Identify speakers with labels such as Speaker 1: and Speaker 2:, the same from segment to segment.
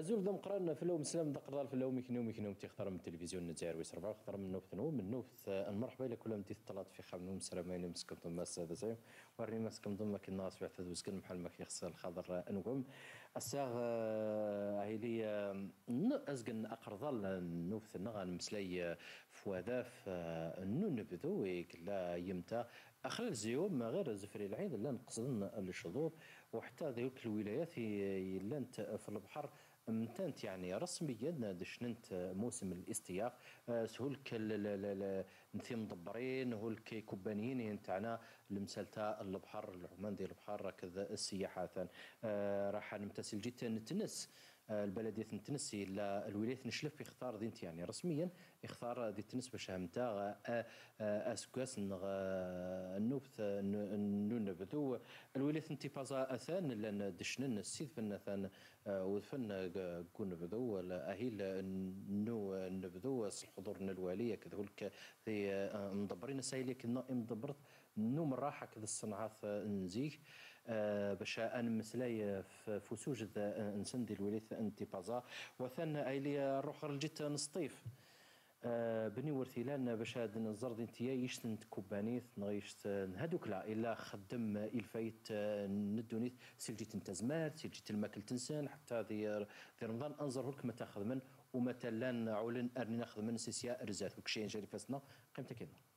Speaker 1: زول ذم قرانا في اللوم سلام ذا قرار في اللوم يكنو يكنو تختار من التلفزيون نتاعر ويسربع اختار من نوف نو من نوف المرحبا لك كل متي طلعت في خام نوم. سلامين. مسكم ثم هذا زي ورني مسكم ثم كنا ناس في عثذ وسكن محل ما يخسر الخضر انقم الساغ هي لي أزقن اقرض نوف النغان مسلي فواذاف نو نبذو لا يمتا اخر الزيوم ما غير زفري العيد لا نقصدن الشذور وحتى ذيك الولايات لانت في البحر. امتنت يعني رسميا دشننت موسم الاستياق. آه، سهول نثي مدبرين هول كي كوبانيين تاعنا المسالتا البحر العمان ديال البحر كذا السياحات آه، راح نمتسل جدا نتنس. البلدية تنسي الولاية نشلف يختار دينت يعني. رسميا يختار دي تنس باش همتا اسكاس النوبث نبذو الولاية نتي بازا أثان لأن دشنن السيد فن ثان وفن كون نبذو اهيل نو نبذو الحضور الوالية كذلك في مدبرين سايلي كنا مدبرت نو مراحة كذا الصنعات نزيك باش أنا مسلاي في سوجد نسندي الوليث انتي بازا وثان ايلي روح رجيت نسطيف آه، بني ورثيلان باش هاد الزرد انتيا يشتن كوبانيث نغيشت هادوك لا إلا خدم إلفايت آه، ندونيث سيلجيت انت زمار سيلجيت الماكل تنسان حتى في رمضان انظر لك ما تاخذ من ومثلا عولن أرني ناخذ من سيسيا رزات وكشي جاري فاسنا قيمتك كذا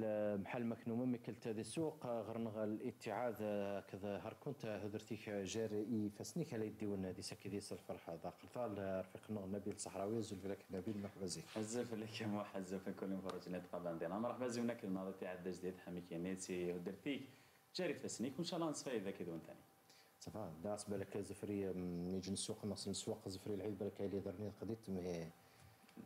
Speaker 1: دوكال محل مكنوم مكل تادي السوق غرنغ الاتعاذ كذا هركنت هدرتيك جاري فسنيك على يديون دي سكي دي الفرحة ذا قلطال رفيقنا نبيل صحراوي زلف لك نبيل مرحبا زي
Speaker 2: حزف لك يا مو حزف كل مفرج نت قبل مرحبا زي ونك الماضي تاع جديد حميك نيتي هدرتيك. جاري فسنيك وإن شاء الله نصفي ذا كذا ثاني
Speaker 1: صفا داس بالك زفري نيجي نسوق نص نسوق زفري العيد بالك اللي درني قديت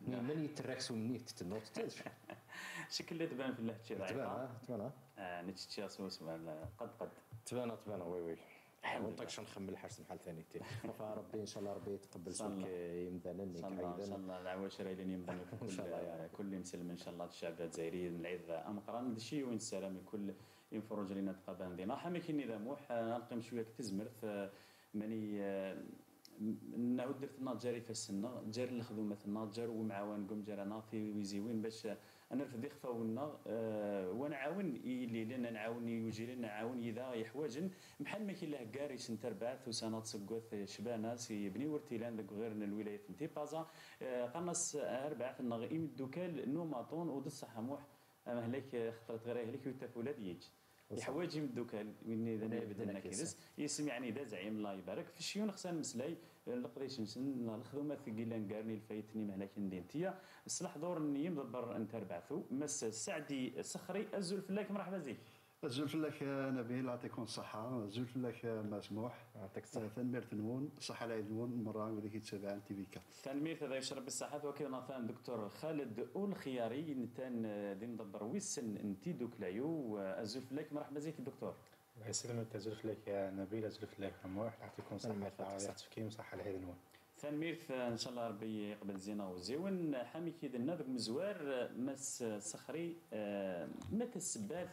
Speaker 1: من يتركسوا مني تتنوت
Speaker 2: شكل اللي تبان في اللهجه
Speaker 1: تبان تبان
Speaker 2: آه. نتشتي قد قد.
Speaker 1: تبان تبان وي وي. ونطقش نخمل حرس محل ثاني تي. فربي إن شاء الله ربي يتقبل سوك يمدانني
Speaker 2: إن شاء الله العواش راهي لين يمدن كل كل مسلم إن شاء الله الشعب الجزائري العيد امقران دشي وين السلام كل ينفرج لنا تقابل دينا حميك النظام. وح نلقيم شوية تزمرت ماني نعود درت ناجري في السنة. جاري الخدمة ناجر ومعاون قم جرانا في ويزيوين باش أنا رفدي خفاونا أه ونعاون اللي لنا نعاون يوجي لنا نعاون إذا يحواج بحال ما كاين له كاري سنتر بعث وسنات سكوث شبانة سي بني ورتيلان ذاك غير الولايات نتي بازا أه قناص أربعة نغ الدوكال نوماطون ود الصحه موح مهلك خطرت غير هليك وتفولاد يجي يحواج يمدوك وين إذا بدنا كيرس يسمع يعني ذا زعيم الله يبارك. في الشيون خصنا مسلاي القريش نسن الخدمه ثقيلا نقارني الفايتني مهلاك ندينتيا الصلاح دور نيم دبر أنت ربعثو. مس سعدي صخري أزول فلاك مرحبا زيك
Speaker 3: زلت لك نبيل يعطيكم الصحة. زلت لك مسموح.
Speaker 1: يعطيك الصحة.
Speaker 3: تنمير تنمون صحة العيد نون مرة وذيك يتسابع عن تيفيكا.
Speaker 2: تنمير هذا يشرب بالصحة وكذا نثان دكتور خالد أول خياري نتان دين دبر ويسن انتي دوك لايو أزلف لك مرحبا زيك الدكتور
Speaker 4: الله يسلمك أزلف لك يا نبيل أزلف لك مسموح يعطيكم صحة يعطيكم صحة العيد نون
Speaker 2: تنمير إن شاء الله ربي يقبل زينة وزيون. حامي كيدنا ذوك مزوار مس صخري متى السبات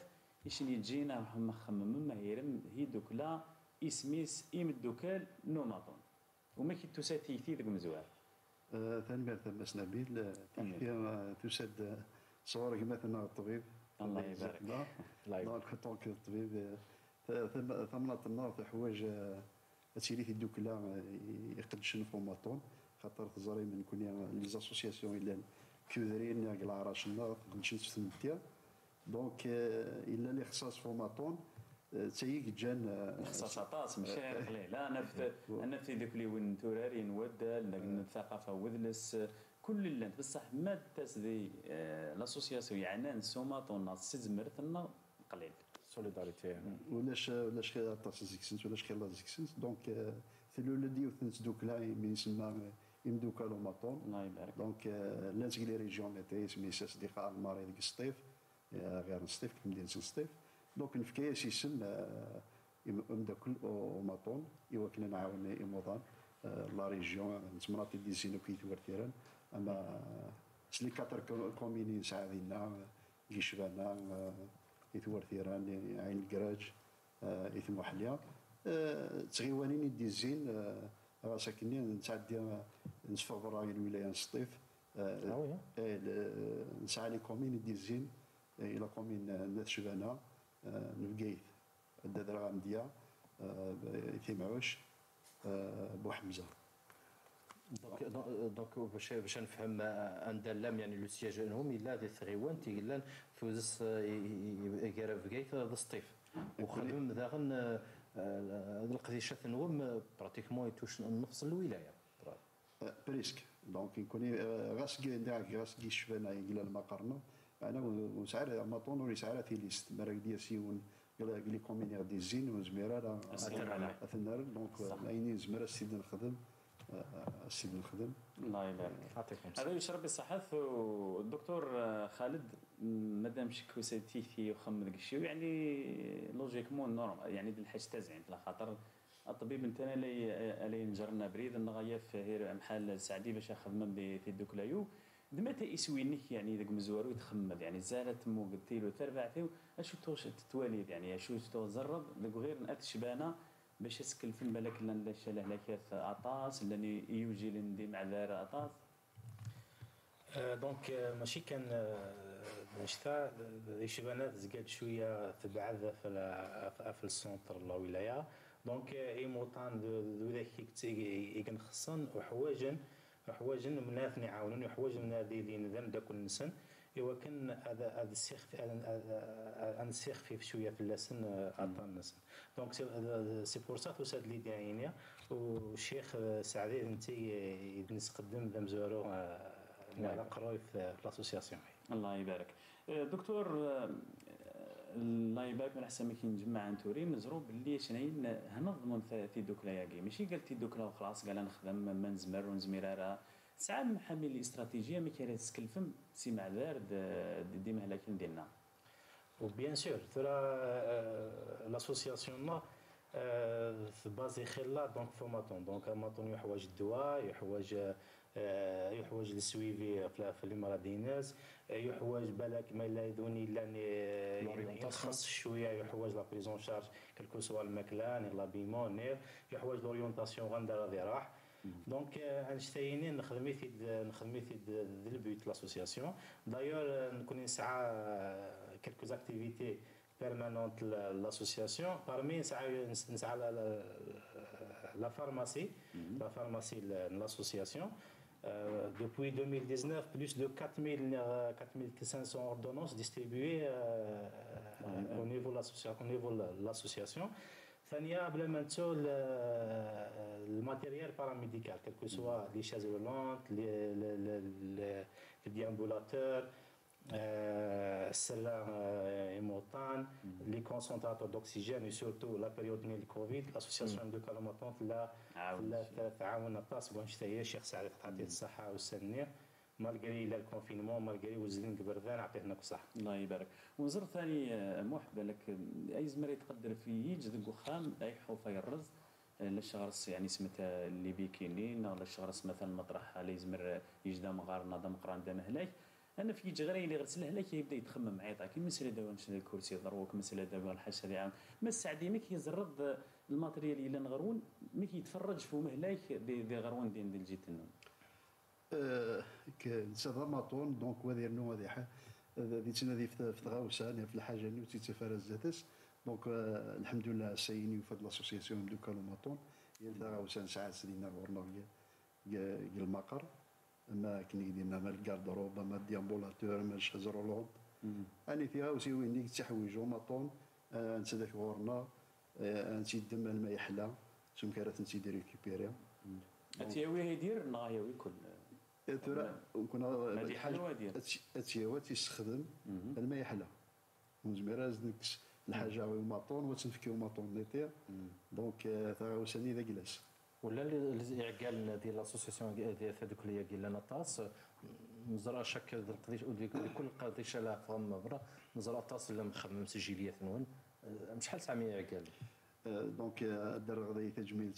Speaker 2: إشن يجينا وحما خمم ما هيرم هي دوكلا إسميس إيم الدوكال نوماطون. وما كي تساد تيثي ذوك مزوار؟
Speaker 3: آه ثاني ثمس نبيل تيثي تساد صورك مثلا الطبيب.
Speaker 2: الله يبارك.
Speaker 3: الله يبارك. طونك الطبيب ثمنة النار تحواج تسيري في الدوكلا يقدش نفوماطون خاطر تزاري من كون لي زاسوسياسيون إلا كيودرين كلا عراشنا قدش نتثمتيا دونك إلا اللي خصاص فورماتون تيك جان
Speaker 2: خصاص عطاس ماشي قليل. أنا في أنا في ذوك اللي وين توراري نودل الثقافه وذلس كل اللي بصح ما تاس ذي لاسوسياسيون يعني سوماتون سيزمرتنا قليل.
Speaker 1: سوليداريتي
Speaker 3: ولاش ولاش خير عطاس زيكسنت ولاش خير لا زيكسنت دونك ثلو الذي وثنت دوك لا من يسمى يمدوك ماطون
Speaker 2: الله يبارك
Speaker 3: دونك لانت لي ريجيون اللي تيسمي ساس ديقا الماري ديك السطيف غير نصطيف في مدينه نصطيف دونك نفكي سيسن مداكل وماطون يوكلنا نعاون إيموضان لا ريجيون نتمناطي ديزينو كي ثيران اما سلي كاتر كوميني نسعى دينا كيشبانا ثيران عين الكراج إثم وحليا تغيوانين ديزين غاساكني نتعدي نصفر الولاية نسطيف نسعى لي كومين ديزين إلى كومين نات شبانه نبقيت الدادرة غامديا ثيمعوش بوحمزه
Speaker 1: دونك دونك باش باش نفهم عند اللام يعني لو سياج أنهم إلا ذي ثغيوان تيلان يقرأ بقيت ذا سطيف وخدم داغن هذه القضية نوم براتيكمون يتوش نفس الولاية.
Speaker 3: بريسك. دونك يكون غاس كي غاس كي شفنا إلى المقارنة. أنا وسعر ماطون ويسعر في ليست. مرق ديال سيون قال لي كومينيغ دي زين وزميرة اثنر دونك عيني زميرة السيد نخدم. السيد نخدم
Speaker 2: الله يبارك. هذا يشرب الصحة والدكتور خالد مادام شكو سيتيثي وخم ذاك الشيء يعني لوجيكمون نورم يعني الحاج تازعين على خاطر الطبيب نتانا اللي نجرنا بريد النغاية في محل سعدي باش خدم في الدوكلايو دمتا يسوينك يعني ذاك مزوار ويتخمد يعني زالت مو قلتي له تربعتي أشو توش تتوالي يعني أشو تزرب ذاك غير نات شبانه باش اسكل في بالك لأن شاله لك أطاس لاني يوجي لندي مع ذار أطاس؟
Speaker 4: دونك ماشي كان نشتا الشبانات زقاد شوية تبعد في في السونتر الولايه دونك إي موطان ذو ذاك يكن وحواجن حوايج مناث يعاونون حوايج من هذه اللي نذن دا كل إوا كان هذا هذا السيخ هذا السيخ في شوية في اللسن نسن دونك سي بور سا توساد لي داينيا والشيخ سعدي أنت يدنس قدم ذا مزورو على قروي في لاسوسياسيون
Speaker 2: الله يبارك. دكتور الله يبارك. من أحسن ما كي نجمع عن توري مزرو باللي شناين هنظمون في دوك لاياكي ماشي قال تي دوك وخلاص قال نخدم ما نزمر ونزمير راه ساعات محمل الاستراتيجيه ما كاين تسكلفم سي معذار ديما هلاكين ديالنا.
Speaker 4: وبيان سور ترى لاسوسياسيون في بازي خلا دونك فورماتون دونك ماتون يحوج الدواء يحوج يحوج السويفي في المرض الناس يحوج بالك ما لا يدوني الا يتخصص شوية يحوج لا بريزون شارج كلكو سوا الماكله لابيمون يحوج لورينتاسيون غندير غادي راح دونك انشتايني نخدمي في نخدمي في البيوت لاسوسياسيون دايور نكون نسعى كلكو اكتيفيتي بيرمانونت لاسوسياسيون بارمي نسعى نسعى لا فارماسي لا فارماسي لاسوسياسيون Euh, depuis 2019, plus de 4000, 4500 euh, ordonnances distribuées euh, au niveau de l'association. ثانيا بلا ما ننسوا الماتيريال باراميديكال كو سوا لي شاز رولونت لي ديامبولاتور السلة هيموطان لي كونسونتراتور دوكسيجين سورتو لا بيريود ديال الكوفيد لاسوسياسيون دو كالوماتون لا تعاون الطاس بونش هي الشيخ سعد تعطيه الصحة والسنية. مالغري لا الكونفينمون مالغري وزلين قبردان عطيتنا الصحة
Speaker 2: الله يبارك. ونزر ثاني موح بالك أي زمر يتقدر في يجد وخام أي حوفة يرز للشغرس يعني سمتها اللي بيكينين ولا الشغرس مثلا مطرح اللي يزمر يجدا مغارنا دم قرآن دم هلاك. أنا في جغري اللي غرسل هلاك يبدأ يتخمم معايا كي مسألة دابا نشد الكرسي دروك مسألة دابا الحاجة هذه عام ما السعدي ميك يزرد الماتريال اللي نغرون ميك يتفرج في مهلاك دي, دي غرون دين دي الجيت النوم
Speaker 3: ماطون دونك ودير نو هذه هذه تنادي في تغاوسه في الحاجة اللي تيتفرز ذاتس دونك الحمد لله سايني في لاسوسياسيون دو كالو ماطون هي تغاوسه ساعات سدينا غورنا المقر ما كني ديما ما الكاردروب ما الديامبولاتور ما الشازرولوب اني فيها وسي وين تحويج ماطون انت ذاك غورنا انت دم الماء يحلى ثم كانت انت دير ريكوبيري
Speaker 2: اتياوي يدير نغايوي كل
Speaker 3: ترى كنا
Speaker 2: الحاجة
Speaker 3: اتياوي تيستخدم الماء يحلى. ونزمير نكس الحاجة ماطون وتنفكيو ماطون نيتير دونك ثاوساني ذا جلاس
Speaker 1: ولا اللي يعقال ديال لاسوسيسيون ديال هذوك اللي قال لنا طاس. نزرع شك القضية كل قضيه لها فهم برا. نزرع طاس اللي مخمم سجليات نون شحال سامي يعقال
Speaker 3: دونك دار غادي تجميل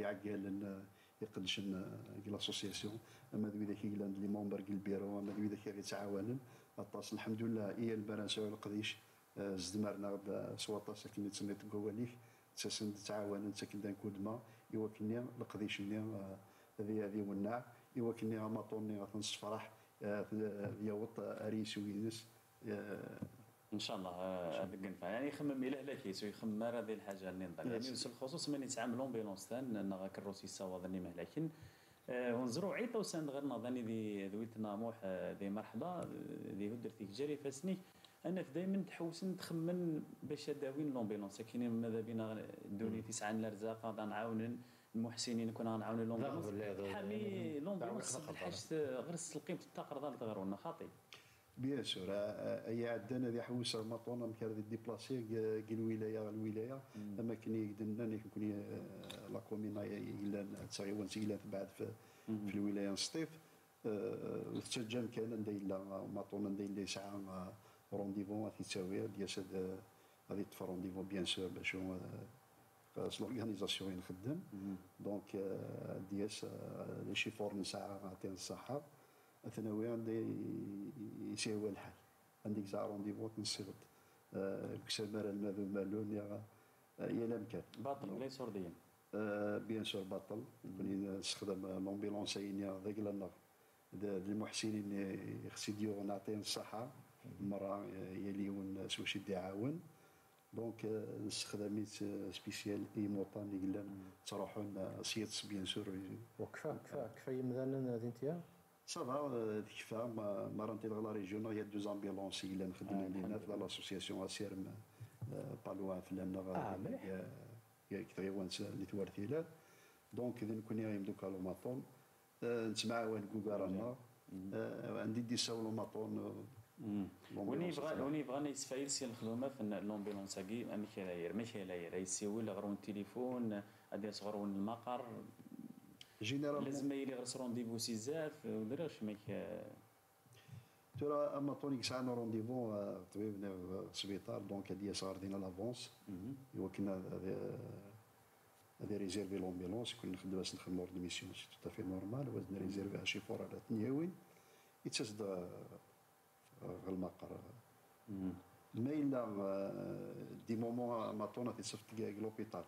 Speaker 3: يعقال يقدش لاسوسياسيون أما ذوي ذاك لي مومبر البيرو أما ذوي ذاك يتعاونن اطاس الحمد لله هي البرانسه القديش زدمرنا سواطا ساكن تسميت قواليك تساسن تعاون ساكن دان كودما يوكلني القديش ني هذه هذه ونع يوكلني ماطوني غتنص فرح يوط أريس وينس
Speaker 2: إن شاء الله هذاك نفع يعني يخمم إلى لا كيسو يخمم هذه الحاجة اللي نضل يعني الخصوص من يتعامل لومبيلونس تان أنا كروسي سوا ظني لكن آه، ونزرو عيطا وساند غير نظني ذي ذويت ناموح ذي مرحبا ذي هدر فيك جاري فاسني أنا دائما تحوس نتخمن باش داوين لومبيلونس كاينين ماذا بينا دوني تسعة الأرزاق نعاون المحسنين كنا نعاون لومبيلونس حامي لومبيلونس حاجة غير قيمه الطاقه تغيرونا خاطي
Speaker 3: بيان سور اي عندنا ذي حوس مطونا مكان ذي ديبلاسي كي الولايه الولايه أما كني يقدرنا كوني لا كومينا إلا تسغيوان سيلا بعد في, في الولاية نسطيف تسجل كان ندير مطونا ندير ساعة رونديفو غادي تساوي ديال غادي تفا رونديفو بيان سور باش لورغانيزاسيون نخدم دونك دياس لي شيفور نساعه غادي الصحة. الثانوي عندي يساوي الحال. عندك زع رونديفو كنصيفط كسامر الماذو مالون يا يا الامكان
Speaker 2: باطل بلا سورديين
Speaker 3: بيان سور باطل. كوني نستخدم لومبيلونس يا ذاك لنا المحسنين خصي ديو نعطيهم الصحة مرة يليون سوشي يعاون دونك نستخدم سبيسيال اي موطان اللي قلنا تروحون سيتس بيان سور.
Speaker 1: وكفا كفا كفا يمدانا دينتيا
Speaker 3: صافا تكفى ما رانتي لا ريجيون هي دو زامبيلونس اللي نخدم لينا في لاسوسياسيون اسيرم بالوا في لنا
Speaker 1: آه مليح.
Speaker 3: يا كثير اللي توارثيلات دونك إذا نكون يا دوكا لو ماطون نسمع وين كوكارانا عندي دي ساولو ماطون
Speaker 2: وني بغا وني بغا يسفايل سي الخدمه في لومبيلونس كي ماشي لاير ماشي لاير. يسيول غرون التليفون ادي صغرون المقر. جينيرالمون لازم يلي غير رونديفو سي زاف ودراش ماك
Speaker 3: ترى أما طوني ساعنا رونديفو طبيب السبيطار دونك هادي صار دينا لافونس. ايوا كنا هذه ريزيرفي لومبيلونس كنا نخدم باش نخدمو لور ميسيون سي تو في نورمال وزن ريزيرفي شي فور على تنياوين يتسد المقر. ما الا دي مومون ما طونا تصفت كاع لوبيتال.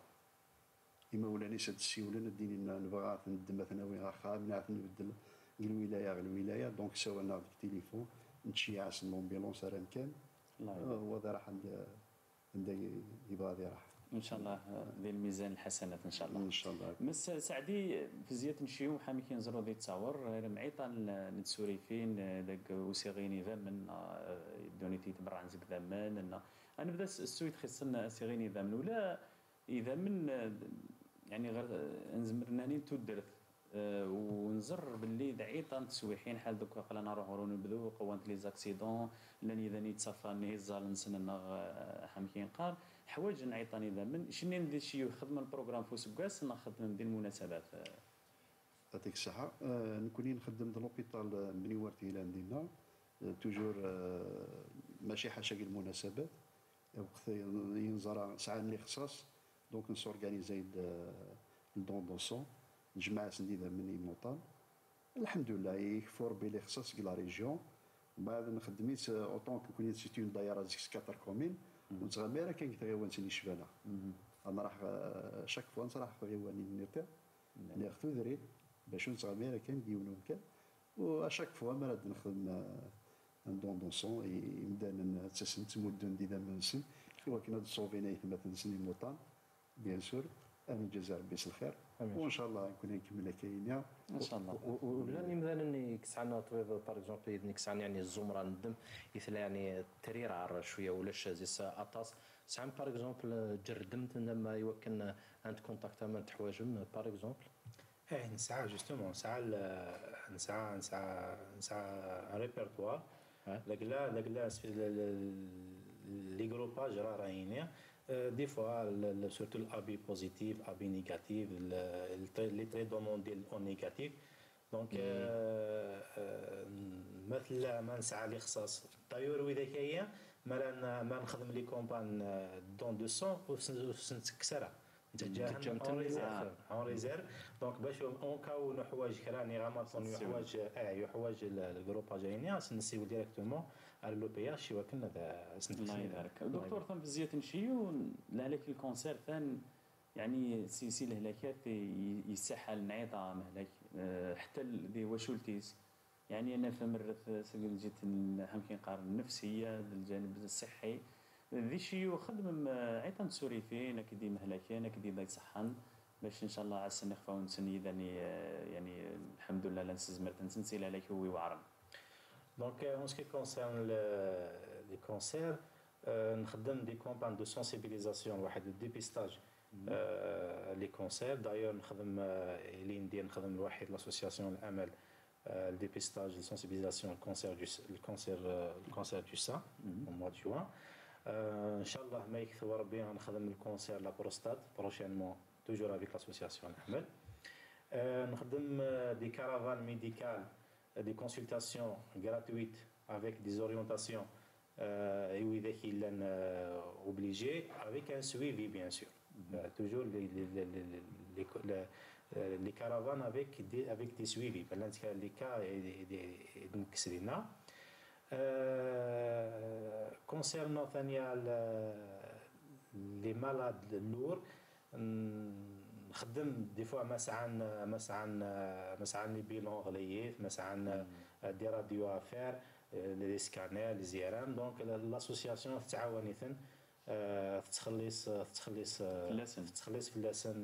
Speaker 3: إما ولاني ساد السيولة نديني نبغى ندم وين خام نعرف نبدل الولاية غير الولاية. دونك سوالنا ديك التليفون نتشيع لومبيلونس راه مكان هو ذا راح عند يبغى ذي راح.
Speaker 2: إن شاء الله ذي الميزان الحسنات إن شاء الله.
Speaker 3: إن شاء الله.
Speaker 2: مس سعدي في زيادة نشيو حامي كي نزرو ذي تصاور معيطا نتسوري فين داك وسيغيني ذا من دونيتي تبرع نزك ذا من أنا بدا السويت خصنا سيغيني ذا من ولا إذا من يعني غير نزمر ناني تودرت أه ونزر باللي دعيت تسويحين حال دوكا قال أنا نروح نبدو قوانت لي زاكسيدون لاني اذا تصفى ني زال نسن حمكين قال. حوايج نعيطاني ذا من شنو ندير شي خدمة البروغرام فوس كاس نخدم ندير المناسبات.
Speaker 3: يعطيك الصحة. أه نكوني نخدم في لوبيتال مني ورتي إلى عندنا توجور أه ماشي حاشا المناسبات. وقت ينزر ساعة اللي خصاص. دونك نسورغانيزي الدون دو سون نجمع سنديدا من ايموطان الحمد لله يكفور بلي خصاص لا ريجيون بعد نخدميت اوطون كون سيتي اون دايره زيكس كاتر كومين ونتغاميرا كاين كتغيوان سيني شبانا أنا راح شاك فوا نصراح غيواني نيرتير ناخذ ذري باش نتغاميرا كان ديونو كان واشاك فوا مراد نخدم ان دون دون سون يبدا نتسنت مدن ديدا منسن ولكن هاد الصوفينا يتم تنسني موطان بيان سور أنا جزاء بيس الخير وان شاء الله نكون نكمل كاينيا
Speaker 2: ان شاء الله
Speaker 1: ولا مثلا كسعنا طويب بار اكزومبل كسعنا يعني الزمره ندم يثلا يعني الترير شوية ولا شازيس اطاس سعم بار اكزومبل جردمت لما يوكن انت كونتاكت من تحواجم بار اكزومبل
Speaker 4: إيه نسعى جوستومون نسعى نسعى نسعى نسعى ريبرتوار لكن لا لكن لا لي جروباج راه دي فوا سورتو الابي بوزيتيف ابي نيجاتيف لي تري دوموندي اون نيجاتيف دونك مثل ما نسعى لي خصاص طيور وإذا كاين ما ما نخدم لي كومبان دون دو سون وسنتكسرها تجاه اون ريزيرف اون ريزيرف دونك باش اون كاو نحواج كراني غاماطون يحواج آه يحواج الجروب جايني نسيو ديريكتومون على لو بي اش وكنا
Speaker 2: الله يبارك. دكتور ثم بزيات نشيو لهلاك الكونسير ثان يعني سلسلة الهلاكات يسحل نعيطه مهلك آه، حتى دي وشولتيس يعني أنا فمرت سجل جيت همكن قارن النفسيه الجانب الصحي. ذي شي وخدم عيطا سوري فيه نكدي مهلكي نكدي داي صحن. باش إن شاء الله عسى نخفاو نسني يعني يعني الحمد لله لنسز مرت نسنسي عليك هو وعرم.
Speaker 4: دونك اون سكي كونسيرن لي كونسير نخدم دي كومبان دو سونسيبيليزاسيون واحد ديبيستاج لي كونسير دايور نخدم اللي ندير نخدم لواحد لاسوسياسيون الامل الديبيستاج سونسيبيليزاسيون الكونسير دو الكونسير ال cancer du sein au mois de juin. Euh, Inch'Allah, ما يكثر ربي غنخدم ال cancer la prostate prochainement toujours avec l'association نحمل نخدم des caravanes médicales des consultations gratuites avec des orientations et où il est obligé avec un suivi bien sûr toujours les, les, les, les, les, les caravanes avec des, avec des suivis les cas et des كونسيرنو ثانية لي مالاد اللور نخدم دي فوا مسعى مسعى مسعى لي بيلون غلييف مسعى دي راديو أفير لي سكانير لي زيران دونك لاسوسياسيون تتعاون ثن تخلص تخلص تخلص في اللسان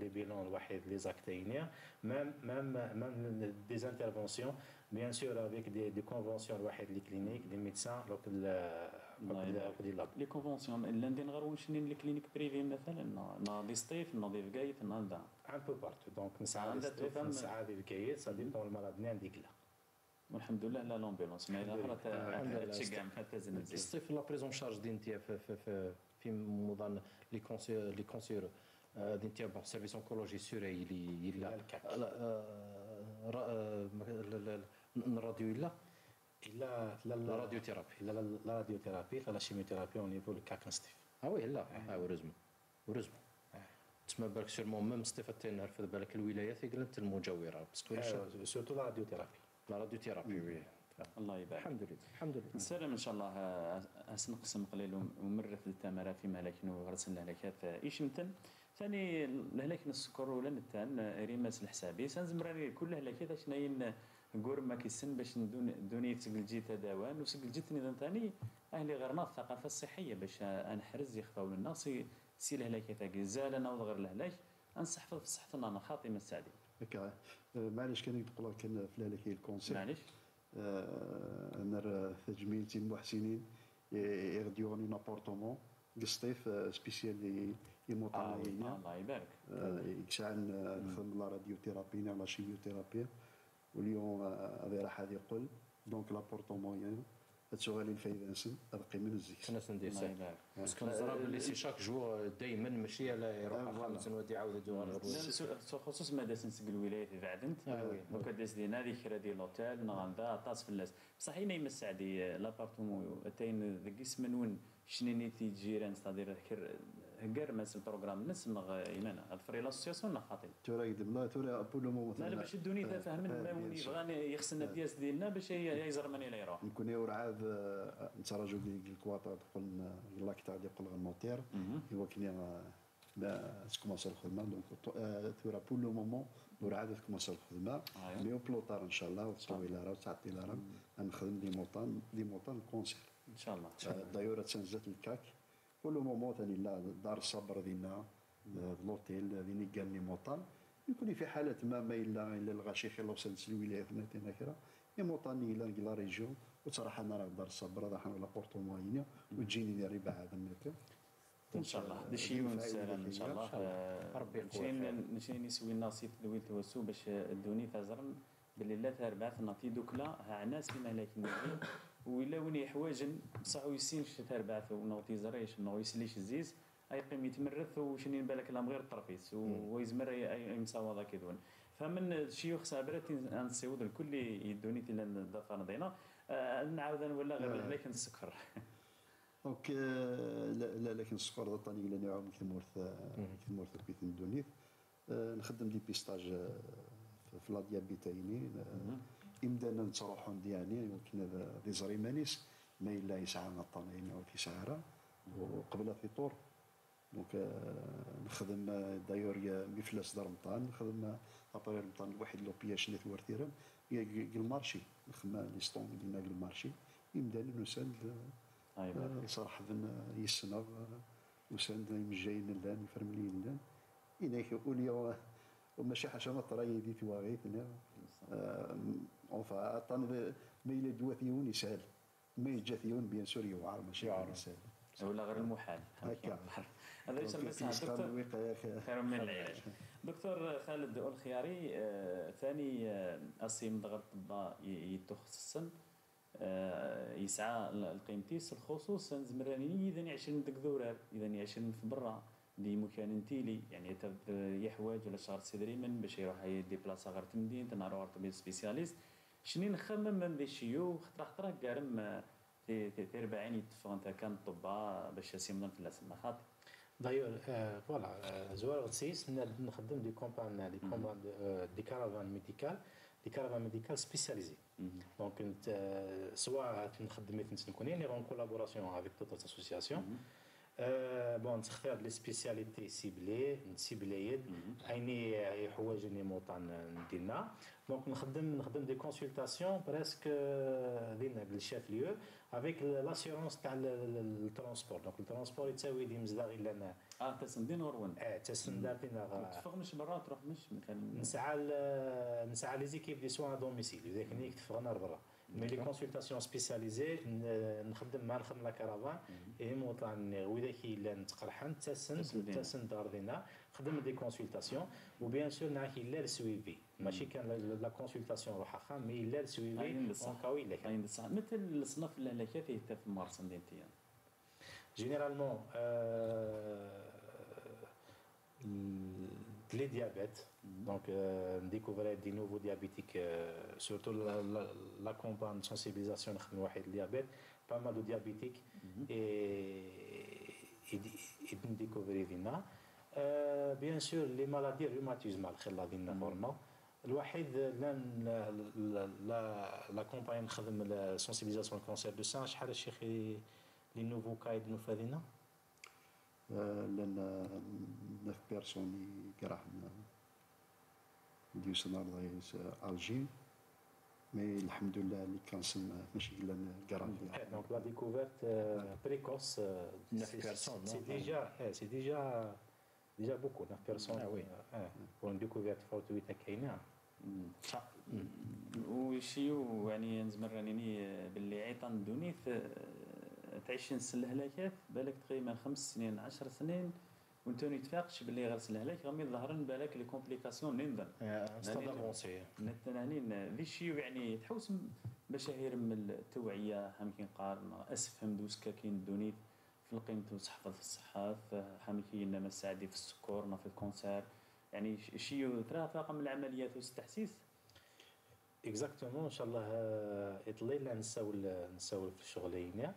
Speaker 4: لي بيلون الوحيد لي زاكتينيا. ميم ميم ميم دي انترفونسيون بيان سور افيك دي دي كونفونسيون الواحد لي كلينيك دي ميدسان دونك
Speaker 2: لي كونفونسيون لاندي نغرو شنين لي كلينيك بريفي مثلا نا دي ستيف نا دي فكايت نا دا
Speaker 4: ان بو بارتو دونك نسعى نسعى دي فكايت سا ديبون المرض نان ديك لا
Speaker 2: والحمد لله لا لومبيلونس ما الا تشجع تزن
Speaker 1: الصيف لا بريزون شارج دي انت في في في موضوع لي كونسير لي كونسير دي انت بون سيرفيس اونكولوجي سوري اللي الراديو الا
Speaker 4: إلا
Speaker 1: لا راديو ثيرابي
Speaker 4: لا لا راديو ثيرابي لا شيميوثيرابي أون نيفو الكاك نستيف
Speaker 1: آه وي لا آه ورزمو. ورزمو. تسمى بالك سيرمون ميم ستيفا تنعرف بالك الولايات قلت المجاورة
Speaker 4: باسكو سورتو لا راديو ثيرابي
Speaker 1: لا راديو ثيرابي وي.
Speaker 2: الله يبارك.
Speaker 1: الحمد لله الحمد لله.
Speaker 2: نسلم إن شاء الله اسنقسم قليل ومرث التمارة فيما لكن غرس الهلاكات إيش متن؟ ثاني لهلاك السكر ولا نتان ريماس الحسابي. سنزمراني كل هلاكات شناين نقول ما كيسن باش ندون دوني تسجل جيت دوان وسجل جيت نظام ثاني أهلي غيرنا الثقافة الصحية باش نحرز يخفاو الناس سي الهلاكات تاعي زال أنا غير الهلاك انصحفظ في صحتنا أنا خاطمة السعدي
Speaker 3: هكا معليش كان يقول كان في الهلاك الكونسير.
Speaker 2: معليش.
Speaker 3: أنا تجميلتي المحسنين يغديوني نابورتومون قسطيف سبيسيال يموطاليين
Speaker 2: الله يبارك.
Speaker 3: يكسعن نخدم لا راديو ثيرابي لا شيميو ثيرابي واليوم هذه راح هذه يقول دونك لابورتومون تسوالي الفايده نسن ابقي من الزيت.
Speaker 1: كنا ندير سي. باسكو نزرا بلي سي شاك جور دائما ماشي على يروح خمس ودي يعاود يدور
Speaker 2: خصوص ما داس نسق الولايات بعدنت دوكا داس لينا هذيك كرا ديال لوتيل نغندا طاس في اللاس بصح هنا يمس عادي لابارتومون تاين ذاك اسم نون شنيني تي جيران ستادير هكر مثلا بروغرام نس نغ إيمانا الفري لاسوسياسيون نا خاطي
Speaker 3: تورا يدم لا تورا بو لو مومون
Speaker 2: لا باش الدوني ذا فاهم ما وني بغاني يخصنا دياس ديالنا باش يزر ماني لا يروح.
Speaker 3: نكون يور عاد نتراجو ديال الكواطا تقول يلا كتا يقول غنوتير هو كني تكومونسا الخدمة. دونك تورا بو لو مومون دور عاد تكومونسا الخدمه مي أو بلوطار إن شاء الله وتصاوي لها وتعطي لها نخدم دي موطان دي موطان كونسير
Speaker 2: إن شاء الله.
Speaker 3: دايوره تنزات الكاك. كل مومون ثاني لا دار الصبر دينا لوتيل ديني قال لي موطان يكون في حالة ما ما إلا إلا الغاشي خير لو سنس الولايات نتينا كرا يا موطاني إلا لا ريجيون. وصراحة أنا راه دار الصبر هذا حنا ولا بورتو موينيا وتجيني ربع هذا المتر
Speaker 2: إن شاء الله. هذا الشيء ونسلم إن شاء الله. ربي يقوي. نشين نسوي الناصيت دويل توسو باش الدوني تزرن باللي لا تربعت نعطي دوكلا ها ناس فيما لكن ولا وين يحواجن بصح ويسين تربعت ونوطي زريش نو يسليش الزيز أي قيم يتمرث وشنين بالك لام غير الطرفيس ويزمر اي مساوضه كيدون فمن الشيوخ سابرات نسيود الكل يدوني تلا الضفه نضينا. نعاود ولا غير هناك نسكر
Speaker 3: دونك آه، لا لا- لكن السكور ذا طاني إلا نعاود كثمورث كثمورث بيت ندونيث آه، نخدم دي بيستاج آه، في- لا ديابيتايني إمدانا نتروحون ديالي يمكن ذي زريمانيس ما إلا يسعى الطانين أو كيسعى وقبل في طور. دونك آه، نخدم آه، دايور يا مفلاس دار مطان نخدم ابري مطان الواحد لو بياش نيت ورثيرا يا المارشي نخدم لي ستون ديالنا المارشي. إمدانا نساند آه، صراحة ذن يسنغ آه، وساند يمجاين اللان يفرملين اللان إناك أوليا وماشي حاجة ما طراي دي تواغيت ما يسهل. ما يجاثيون بيان سور يوعر ماشي
Speaker 1: يوعر.
Speaker 3: يسهل
Speaker 2: ولا غير المحال.
Speaker 3: هكا.
Speaker 2: هذا يسمى دكتور
Speaker 3: خير.
Speaker 2: من العلاج. دكتور خالد الخياري آه، ثاني آه، اسيم ضغط الطباء يتخصصن آه، يسعى القيمتيس الخصوص زمراني إذا دك ذورار إذا يعشرين في برا دي مكان تيلي يعني يحواج ولا شهر سيدري من باش يروح يديبلاصا غير تمدين تنهار غير طبيب سبيسياليست. شني نخمم من ذي الشيو خطرة خطرة كارم آه، في في في 40 يتفق انت كان الطباء باش يسيمنا في الاسم خاطر؟
Speaker 4: d'ailleurs voilà زوار غتسيس نخدم des campagnes des campagnes des caravanes médicales. des caravanes médicales spécialisées. donc آه، سواء نخدم مثل نكون يعني en collaboration avec توتال association bon نختار les spécialités ciblées نسيبلي عيني حوايج اللي موطن نديرنا donc نخدم نخدم des consultations presque دينا بال chef-lieu افيك لاسيورونس تاع الترونسبور. دونك الترونسبور يتساوي دي مزداغي لنا
Speaker 2: آه تسندين غرون
Speaker 4: آه تسندار فينا
Speaker 2: تفق مش برا تروح مش مثلا
Speaker 4: نسعى نسعى لي زيكيب دي سوان دوميسيل. اذا كان يكتفغنا برا. مي لي كونسلتاسيون سبيسياليزي نخدم مع نخدم لا كارافان. اي موطن وإذا كي الا نتقرحن
Speaker 2: تسند
Speaker 4: تسند
Speaker 2: دينا.
Speaker 4: تسند داردينا خدم دي كونسلتاسيون وبيان سور نعرف إلا السويفي ماشي كان لا- لا كونسلتاسيون روحها مي إلا
Speaker 2: أين
Speaker 4: السويفي. اون كاوي إلا كان.
Speaker 2: مثل الصنف الهلاكات يهتا في مارس دينتي
Speaker 4: Généralement, euh, les diabètes, donc euh, découvrir des nouveaux diabétiques, euh, surtout la, la, la campagne de sensibilisation de le diabète, pas mal de diabétiques et, et, et de découvrir vina. Euh, bien sûr, les maladies rhumatismales, خلا دينا فورنا الوحيد لأن لا كومباني نخدم السونسيبيزاسيون كونسير دو سان شحال الشيخ لي نوفو كايد نو فادينا
Speaker 3: آه، لأن ناف بيرسون يقرح نديو سنار ضايس الجي مي الحمد لله اللي كنسن اللي وصلنا لغايه
Speaker 4: الجيم مي الحمد لله اللي كان
Speaker 1: سما
Speaker 4: ماشي
Speaker 1: إلا
Speaker 4: الكراف
Speaker 1: دونك
Speaker 4: لا ديكوفيرت بريكوس نف بيرسون سي ديجا سي
Speaker 1: ديجا ديجا
Speaker 4: بوكو نف بيرسون وي بور ديكوفيرت فورتويتا كاينة
Speaker 2: ويشيو يعني نزمر راني euh, باللي عيطان دونيث euh, تعيش نسلهلاكات بالك تقريبا خمس سنين عشر سنين. وانت نتفاقش باللي غرس الهلاك غامي ظهرن بالك لي كومبليكاسيون نندن
Speaker 1: ستاد
Speaker 2: يعني-
Speaker 1: افونسي
Speaker 2: نتنانين ذي الشيء يعني تحوس مشاهير من التوعية حمكين قارن أسفهم دوس كاكين دونيت في القيمة وصحفة في الصحة حمكين مساعدي في السكر في الكونسير. يعني شيء ترى طاقم العمليات والتحسيس.
Speaker 4: Exactement, Inch'Allah, euh, إطليل نساول نساول في الشغلين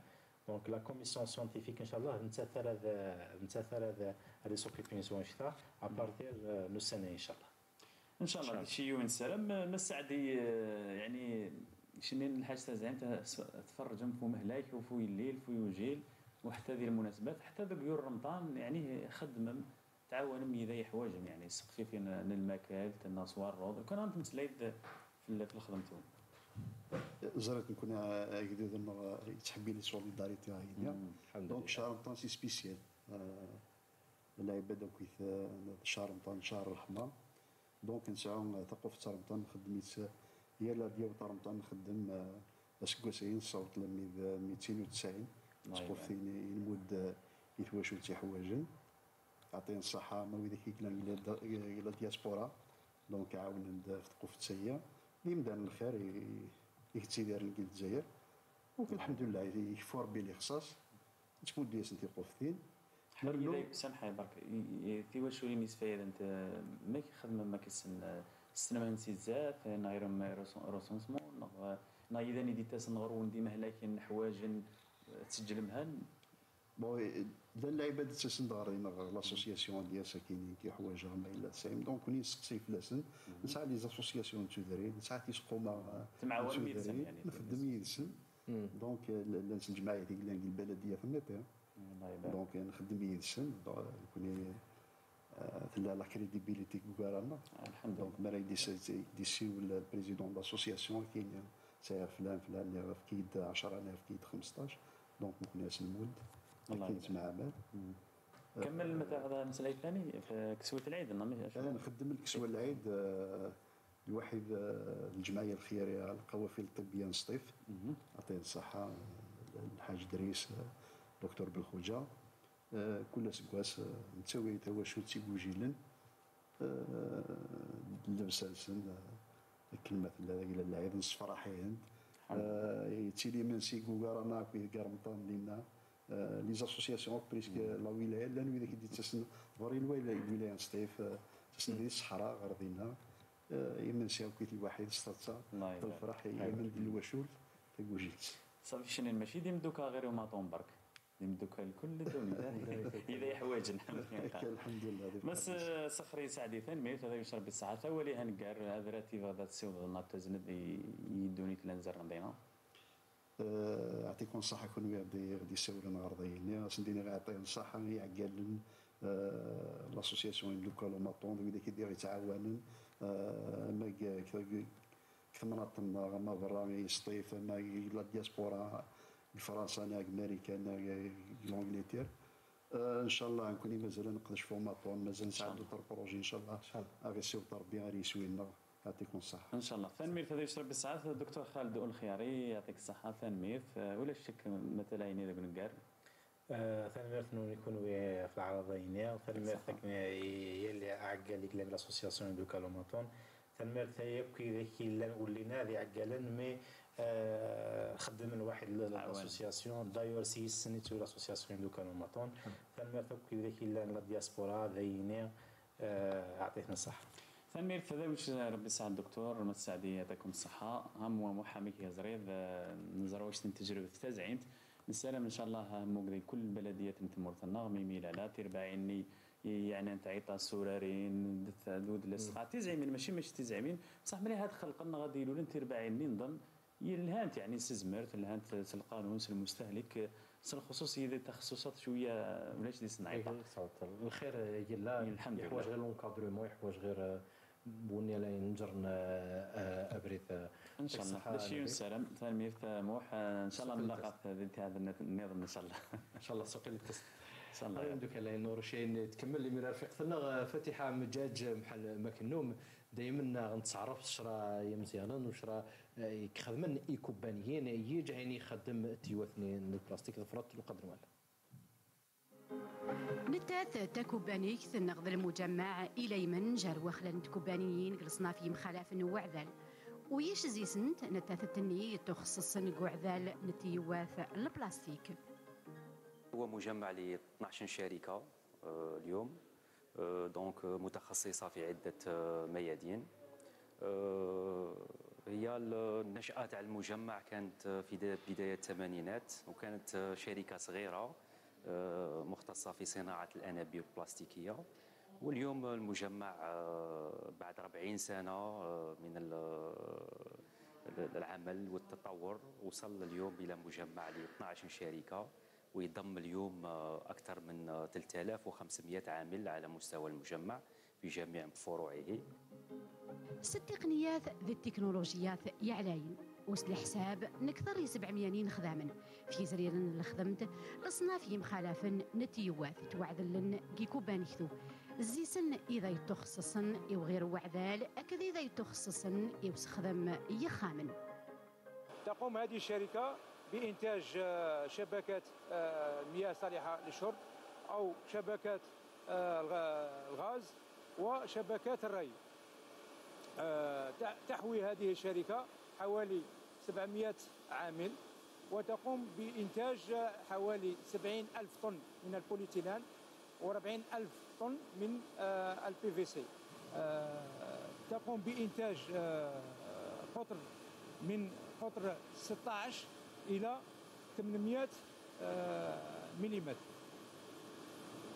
Speaker 4: دونك لا كوميسيون سيونتيفيك ان شاء الله نتاثر هذا نتاثر هذا هذا سوكيبين سوان شتا ابارتير نو السنة ان شاء الله
Speaker 2: ان شاء الله شيء وين سلام مساعدي آه، يعني شنين الحاجة زعما تفرج فو مهلاك وفو الليل فو يوجيل وحتى ذي المناسبات. حتى ذوك يور رمضان يعني خدمم تعاون مي ذي حوايجهم يعني سقفي فينا الماكل تنا صوار روض كان أنت متلايد في ال- في الخدمتهم
Speaker 3: زرت نكون هكذا انه يتحبي لي سوليداريتي هاي دونك شهر رمضان سي سبيسيال. العباد كيف شهر رمضان شهر الرحمة. دونك نسعو ثقافة رمضان نخدم هي لا ديال رمضان نخدم اسكوسين صوت لميد 290
Speaker 2: الله
Speaker 3: ثقافة يمود يتواشو تي حوايجين. يعطينا الصحة ما ويدا كيكلان إلى الدياسبورا. دونك عاون في ثقافة سيا اللي مدان الخير يكتيدار لك الجزائر. الحمد لله يكفو ربي اللي خصاص تمود لي سنتي قوفتين.
Speaker 2: إذا سامحي برك تي واش ولي ميس فايد أنت ما كيخدم ما كيسن. السينما نسيت زات نايرم روسونسمون نا إذا ندي تاس نغرو ندي مهلاكين حوايج تسجل مهن
Speaker 3: بون لا اللعيبه تسن دارين لاسوسياسيون ديال ساكنين كي حوايجها ما الا تسايم دونك كوني نسقسي فلاسن نسعى لي زاسوسياسيون تودرين نسعى تيسقوا مع
Speaker 2: تمعاون ميدسن يعني
Speaker 3: نخدم يدسن دونك لانس الجمعيه ديك البلديه في النيطير دونك نخدم يدسن كوني تلا لا كريديبيليتي كوكارانا
Speaker 2: الحمد لله
Speaker 3: دونك مرا يديسيو البريزيدون لاسوسياسيون كاين سير فلان فلان اللي في كيد 10000 كيد 15 دونك نكون المولد كاين مع عمل
Speaker 2: كمل متى هذا المسألة الثاني في كسوة العيد
Speaker 3: أنا نخدم الكسوة العيد الواحد الجمعية الخيرية القوافل الطبية نصطيف يعطيه الصحة الحاج دريس دكتور بالخوجة كل سكواس نتسوي توا شو تيجوجيلن اللبسة سن كلمة إلى العيد نصفراحين تيلي من سيكو رانا كوي كارمطان لينا لي زاسوسياسيون بريسك لا ولايه لأن ويدا كيدي تسن غوري الولايه نصطيف تسن ديال الصحراء غردينا يمنسي كيت الواحد ستاتسا الفرح يمن ديال الوشول تقوجيت
Speaker 2: صافي شنو ماشي ديم دوكا غير ماطون برك ديم دوكا الكل الدنيا اذا حوايج
Speaker 3: الحمد لله
Speaker 2: بس سخري سعدي ثاني ميت هذا يشرب بالساعات اولي هنقار هذا راتي هذا تسيو نات تزند يدوني تلانزر عندنا
Speaker 3: يعطيكم الصحة كون غادي غادي يساولوا غارضيين سنديني غيعطيه الصحة يعقل لاسوسياسيون لوكال ماطون ويدا كيدير يتعاونن ما كثمرات ما برا يسطيف ما لا دياسبورا فرنسا نا أمريكا نا لونجليتير إن شاء الله نكون مازال نقدش فو ماطون مازال نساعدو طر بروجي إن شاء الله. غادي يسيو ربي غادي يسوينا يعطيكم الصحة.
Speaker 2: إن شاء الله. ثاني ميرث هذا يشرب بالساعات الدكتور خالد الخياري يعطيك الصحة. ثاني ميرث ولا شك مثلا يعني ذاك نقار
Speaker 4: ثاني ميرث نو يكون في العرضين. ثاني ميرث هي اللي عقل لك لاسوسياسيون دو كالوماتون. ثاني ميرث هي كي ذاك اللي ولينا ذي عقلن مي خدم الواحد لاسوسياسيون دايور سي سنيتو لاسوسياسيون دو كالوماتون. ثاني ميرث كي ذاك اللي لا دياسبورا ذيني يعطينا الصحة.
Speaker 2: ثاني واش ربي يسعد الدكتور المساعدي يعطيكم الصحة. هم محامي يا زريض نزروا واش تجربة تزعينت نسلم إن شاء الله مقدي كل بلدية تمر النغمي ميلا ترباعيني يعني انت عيطا سورارين دود لسقا تزعيمين ماشي ماشي تزعيمين. بصح ملي هاد خلقنا غادي يقولوا انت رباعيني نظن يلهانت يعني سزمرت الهانت القانون المستهلك. الخصوصيه ديال التخصصات شوية ولاش دي صناعيه
Speaker 1: الخير يلا الحمد لله. يحواج غير لونكادرومون يحواج غير بوني لا ينجر أبريث.
Speaker 2: إن شاء الله. الشيء سلام ثاني موح. إن شاء الله نلاقى في هذا النظام إن شاء الله.
Speaker 1: إن شاء الله سوقي للتست إن شاء الله. دوك لا نور شي تكمل لي من رفيقتنا فاتحة مجاج محل مكنوم. دائما غنتعرف شرا مزيانا وشرا يخدمن إيكوبانيين. يجي عيني يخدم تيوثني البلاستيك ضفرات القدر
Speaker 5: نتاث تكوبانيك ثنغذ المجمع إلى من جار وخلا تكوبانيين قلصنا في مخالف وعذل ويش زيسنت نتاث التني تخصص وعذل نتيواث البلاستيك؟
Speaker 6: هو مجمع ل 12 شركة اليوم دونك متخصصة في عدة ميادين. هي النشأة تاع المجمع كانت في بداية الثمانينات وكانت شركة صغيرة. مختصة في صناعة الأنابيب البلاستيكية. واليوم المجمع بعد 40 سنة من العمل والتطور وصل اليوم إلى مجمع ل 12 شركة ويضم اليوم أكثر من 3500 عامل على مستوى المجمع في جميع فروعه.
Speaker 5: ست تقنيات ذي التكنولوجيات يعلاين وسل حساب نكثر 700 خدامن في زرير الخدمت لصناف مخالف نتيوات توعدلن كيكو بانكثو زيسن إذا يتخصصن إو غير وعذال أكد إذا يتخصصن إو سخدم يخامن.
Speaker 7: تقوم هذه الشركة بإنتاج شبكات مياه صالحة للشرب أو شبكات الغاز وشبكات الري. تحوي هذه الشركة حوالي 700 عامل وتقوم بإنتاج حوالي 70 ألف طن من البوليتيلان و40 ألف طن من ال PVC تقوم بإنتاج آه، قطر من قطر 16 إلى 800 آه، ملم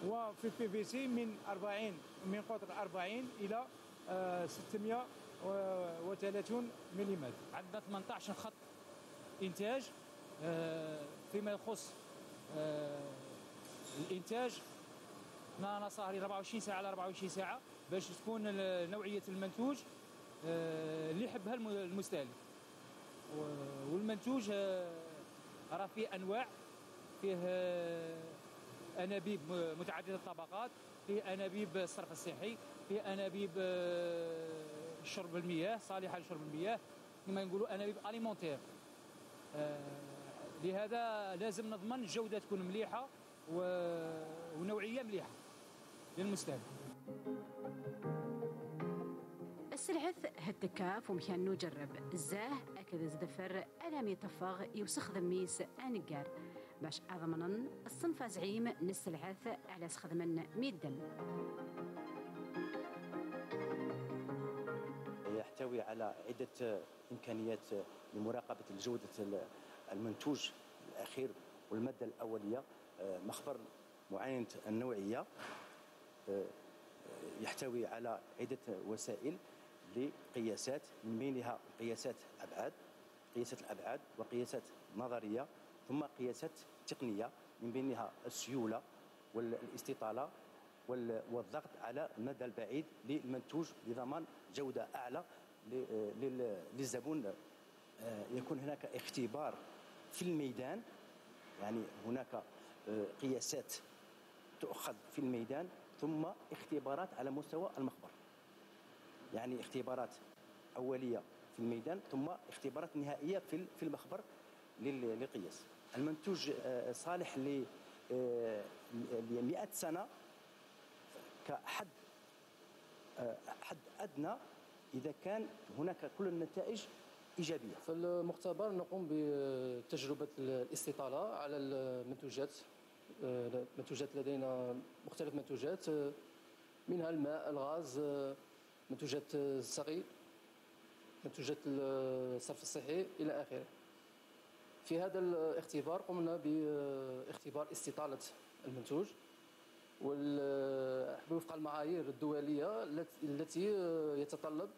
Speaker 7: وفي ال PVC من 40 من قطر 40 إلى آه، 600 وثلاثون ملم عندنا 18 خط إنتاج فيما يخص الإنتاج أنا صاهري 24 ساعة على 24 ساعة باش تكون نوعية المنتوج اللي يحبها المستهلك والمنتوج راه فيه أنواع فيه انابيب متعدده الطبقات فيه انابيب الصرف الصحي فيه انابيب شرب المياه صالحه لشرب المياه. كما نقولوا انابيب اليمونتير لهذا لازم نضمن الجودة تكون مليحة ونوعية مليحة للمستهلك.
Speaker 5: السلعث هالتكاف ومكان نجرب. الزاه أكد زدفر ألام يطفغ يوسخ ذميس أنقار. باش أضمنا الصنف زعيم نسلعث على سخدمن ميدن
Speaker 8: يحتوي على عدة إمكانيات لمراقبة جودة المنتوج الأخير والمادة الأولية. مخبر معاينة النوعية يحتوي على عدة وسائل لقياسات من بينها قياسات الابعاد قياسات الأبعاد وقياسات نظرية ثم قياسات تقنية من بينها السيولة والاستطالة والضغط على المدى البعيد للمنتوج لضمان جودة أعلى للزبون آه، يكون هناك اختبار في الميدان. يعني هناك آه، قياسات تؤخذ في الميدان ثم اختبارات على مستوى المخبر. يعني اختبارات أولية في الميدان ثم اختبارات نهائية في المخبر للقياس. المنتوج آه، صالح ل 100 آه، سنة كحد آه، حد أدنى إذا كان هناك كل النتائج إيجابية.
Speaker 1: في المختبر نقوم بتجربة الاستطالة على المنتوجات المنتوجات لدينا مختلف منتوجات منها الماء الغاز منتوجات الصغير منتوجات الصرف الصحي إلى آخره. في هذا الاختبار قمنا باختبار استطالة المنتوج وفق المعايير الدولية التي يتطلب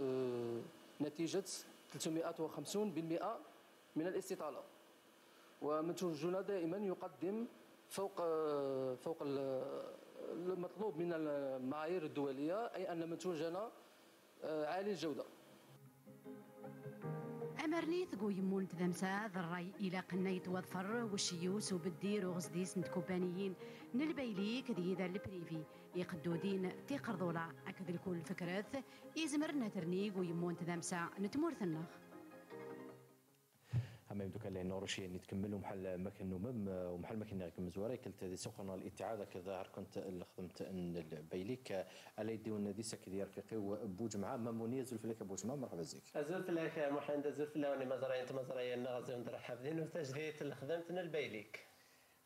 Speaker 1: آه، نتيجة 350% من الاستطالة. ومنتوجنا دائما يقدم فوق فوق المطلوب من المعايير الدولية أي أن منتوجنا آه، عالي الجودة.
Speaker 5: أمرني ثقو يمون تذمسا ذراي إلى قنيت وظفر وشيوس وبدير وغزديس كوبانيين نلبيليك ذي ذا البريفي يقدودين تيقرضولا أكد الكل فكرث يزمر نترنيق ويمون تذمسا نتمورث النخ
Speaker 1: أما يبدو كان لأن روشي نتكمل ومحل مكان نمم ومحل مكان نغيك زواري كنت هذه سوقنا الاتعاد كذا كنت خدمت إن بيليك على يدي النادي سكي رفيقي وبوجمعه ماموني زلف لك بوجمعه مرحبا زيك
Speaker 9: زلف لك محمد زلف لوني مزرعه مزرعه نغزي ونرحب دين وتجديد خدمتنا البيليك.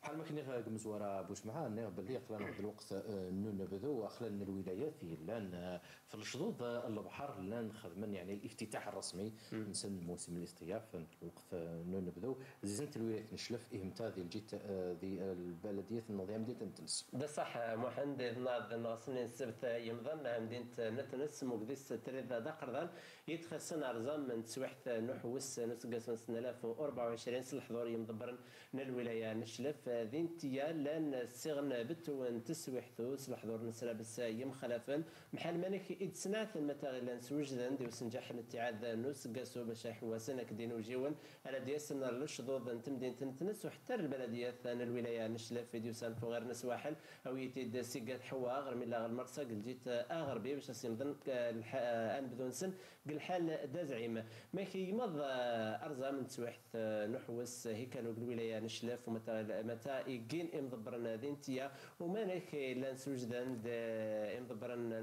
Speaker 1: بحال ما كنا مزوره بوش معاه نيغ باللي خلال واحد الوقت آه، نبذو خلال الولايات لأن آه، في الشظوظ آه، البحر لأن خدمن يعني الافتتاح الرسمي نسن موسم الاصطياف الوقت نبذو زينت الولايات نشلف اهمتا ذي الجيت ذي البلدية النظام ديال تنتنس
Speaker 9: ده صح محمد ناض ناصنين السبت يمضن مدينة نتنس مقدس تريد دقردان. يتخسن ارزام من تسويحت نحوس نسقس سنة 2024 سلحضور يمضبرن الولاية نشلف ذين تيا لأن سيغن بتو تسويحتو سلحضور نسلا بس يم خلافن. محل مانك إد سنات المتاغي لأن سوجدن ديو سنجاح الاتعاد نوس قاسو باش حواسنا كدين وجيون. على ديسنا لشضوض تمدين تنتنس وحتى البلديات ثان الولاية نشلا في ديو سالفو غير نس واحد أو يتيد سيقات حوا غير من لاغ المرسى قل أغربي باش سيمضن أن بدون سن. قل حال دا زعيم ماكي يمض أرزا من تسويحت نحوس هيكلو الولاية نشلاف ومتى تا إيجين إم ضبرنا دينتيا وما نك لأن سوجدان إم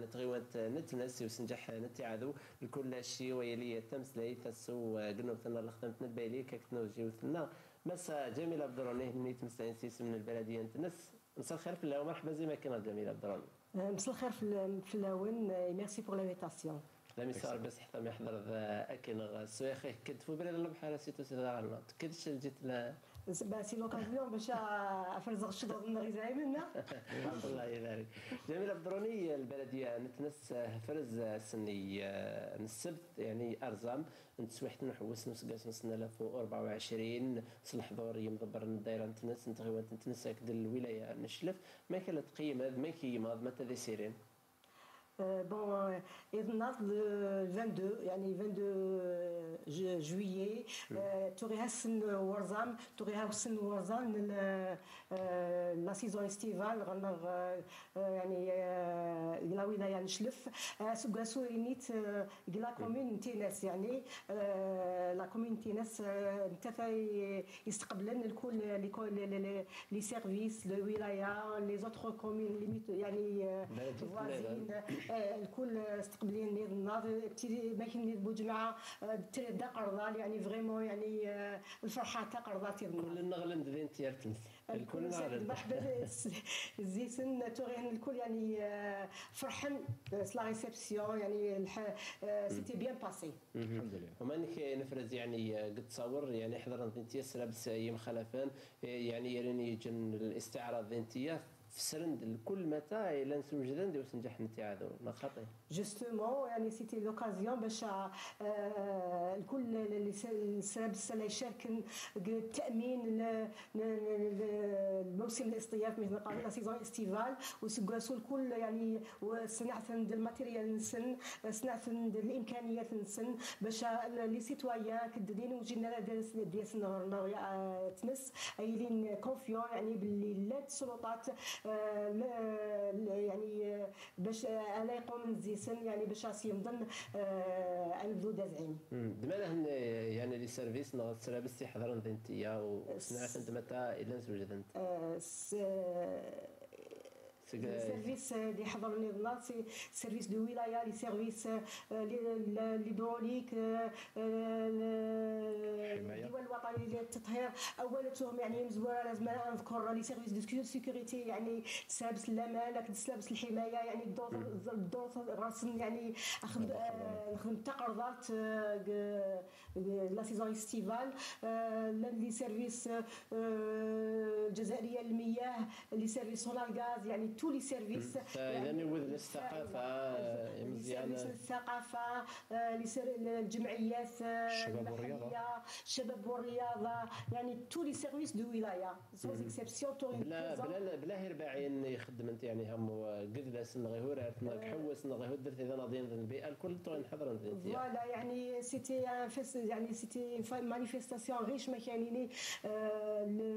Speaker 9: نتغيوانت نتنس وسنجح نتعادو. لكل شيء ويلي تمثلي تسو قلنا مثلنا لخدمت نتبايلي كاكتنو جيوثنا مسا جميل عبد الرحمن اللي تمثلين سيس من البلدية نتنس مساء الخير في ومرحبا زي ما كان جميل عبد الرحمن
Speaker 10: مساء الخير في اللاون ميرسي بور لانفيتاسيون
Speaker 9: خدامي صار بس حتى ما يحضر اكن سويخي. كنت في بريد البحر سيتو سيدا كنت جيت
Speaker 10: با سي لوكازيون باش افرزغ الشغل نغي منا
Speaker 9: الله يبارك جميل بدروني البلدية نتنس فرز سني السبت يعني ارزام نتسويحت نحوس نسقاس نسنا 2024 الحضور يمضبر الدائره نتنس نتغيوان نتنس هكذا الولاية نشلف. ما كانت قيمة ما كيما ما تذي سيرين.
Speaker 10: بون اذا le 22 يعني 22 جويي توري هاسن ورزام توري هاسن ورزام لا سيزون استيفال غنغ يعني لا ولايه نشلف سوغاسو نيت لا كومون تيناس يعني لا كومون تيناس نتا يستقبلن الكل لي سيرفيس الولايه لي زوتر كومون يعني فوازين الكل استقبلين نيض الناض ما كاين بوجمعة دا قرضال يعني فريمون يعني الفرحة تاع قرضات
Speaker 9: كل النغلند دين تيرتنس
Speaker 10: الكل مرحبا الزيتن تورين الكل يعني فرحن. لا ريسبسيون يعني سيتي بيان باسي.
Speaker 9: الحمد لله. وما نفرز يعني قد تصور يعني حضرنا انت بس يم خلفان يعني يرني جن الاستعراض انت فسرند الكل متى إلى نسوجدن ديو سنجح نتاعو نخطي
Speaker 10: جوستومون يعني سيتي لوكازيون باش الكل اللي سرب السنة يشارك التامين الموسم الاصطياف مثل قال لا سيزون استيفال وسكاسو الكل يعني صناعه الماتيريال نسن صناعه الامكانيات نسن باش لي سيتويان كدين وجينا ديال تنس ايلين كونفيون يعني باللي لا السلطات يعني باش أنا يقوم نزيسن يعني باش راسي يمضن انبذو دازعين.
Speaker 9: دمانا يعني لي سيرفيس نغ سرابس حضرن ذنتيا وسنعرف أنت متى إلى نزوج ذنت.
Speaker 10: سيرفيس اللي حضرني الله سي سيرفيس دو ولايه لي سيرفيس ليدروليك الدول الوطنيه للتطهير اولتهم يعني مزوره لازم نذكر لي سيرفيس دو سيكوريتي يعني تسابس الامان تسابس الحمايه يعني الدور الدور راسم يعني نخدم نخدم تقرضات لا سيزون استيفال لي سيرفيس الجزائريه للمياه لي سيرفيس سولار غاز يعني تو لي سيرفيس
Speaker 9: اذا يوذ الثقافه مزيانه
Speaker 10: الثقافه الجمعيات
Speaker 1: الشباب والرياضه
Speaker 10: الشباب والرياضه يعني تو لي سيرفيس دو ولايه سوز اكسبسيون
Speaker 9: بلا بلا بلا هرباعين يخدم انت يعني هم قدلاس غيهور حوس غيهور درت اذا ناضين البيئه الكل تو نحضر
Speaker 10: فوالا يعني سيتي يعني سيتي مانيفيستاسيون ريش ما كاينين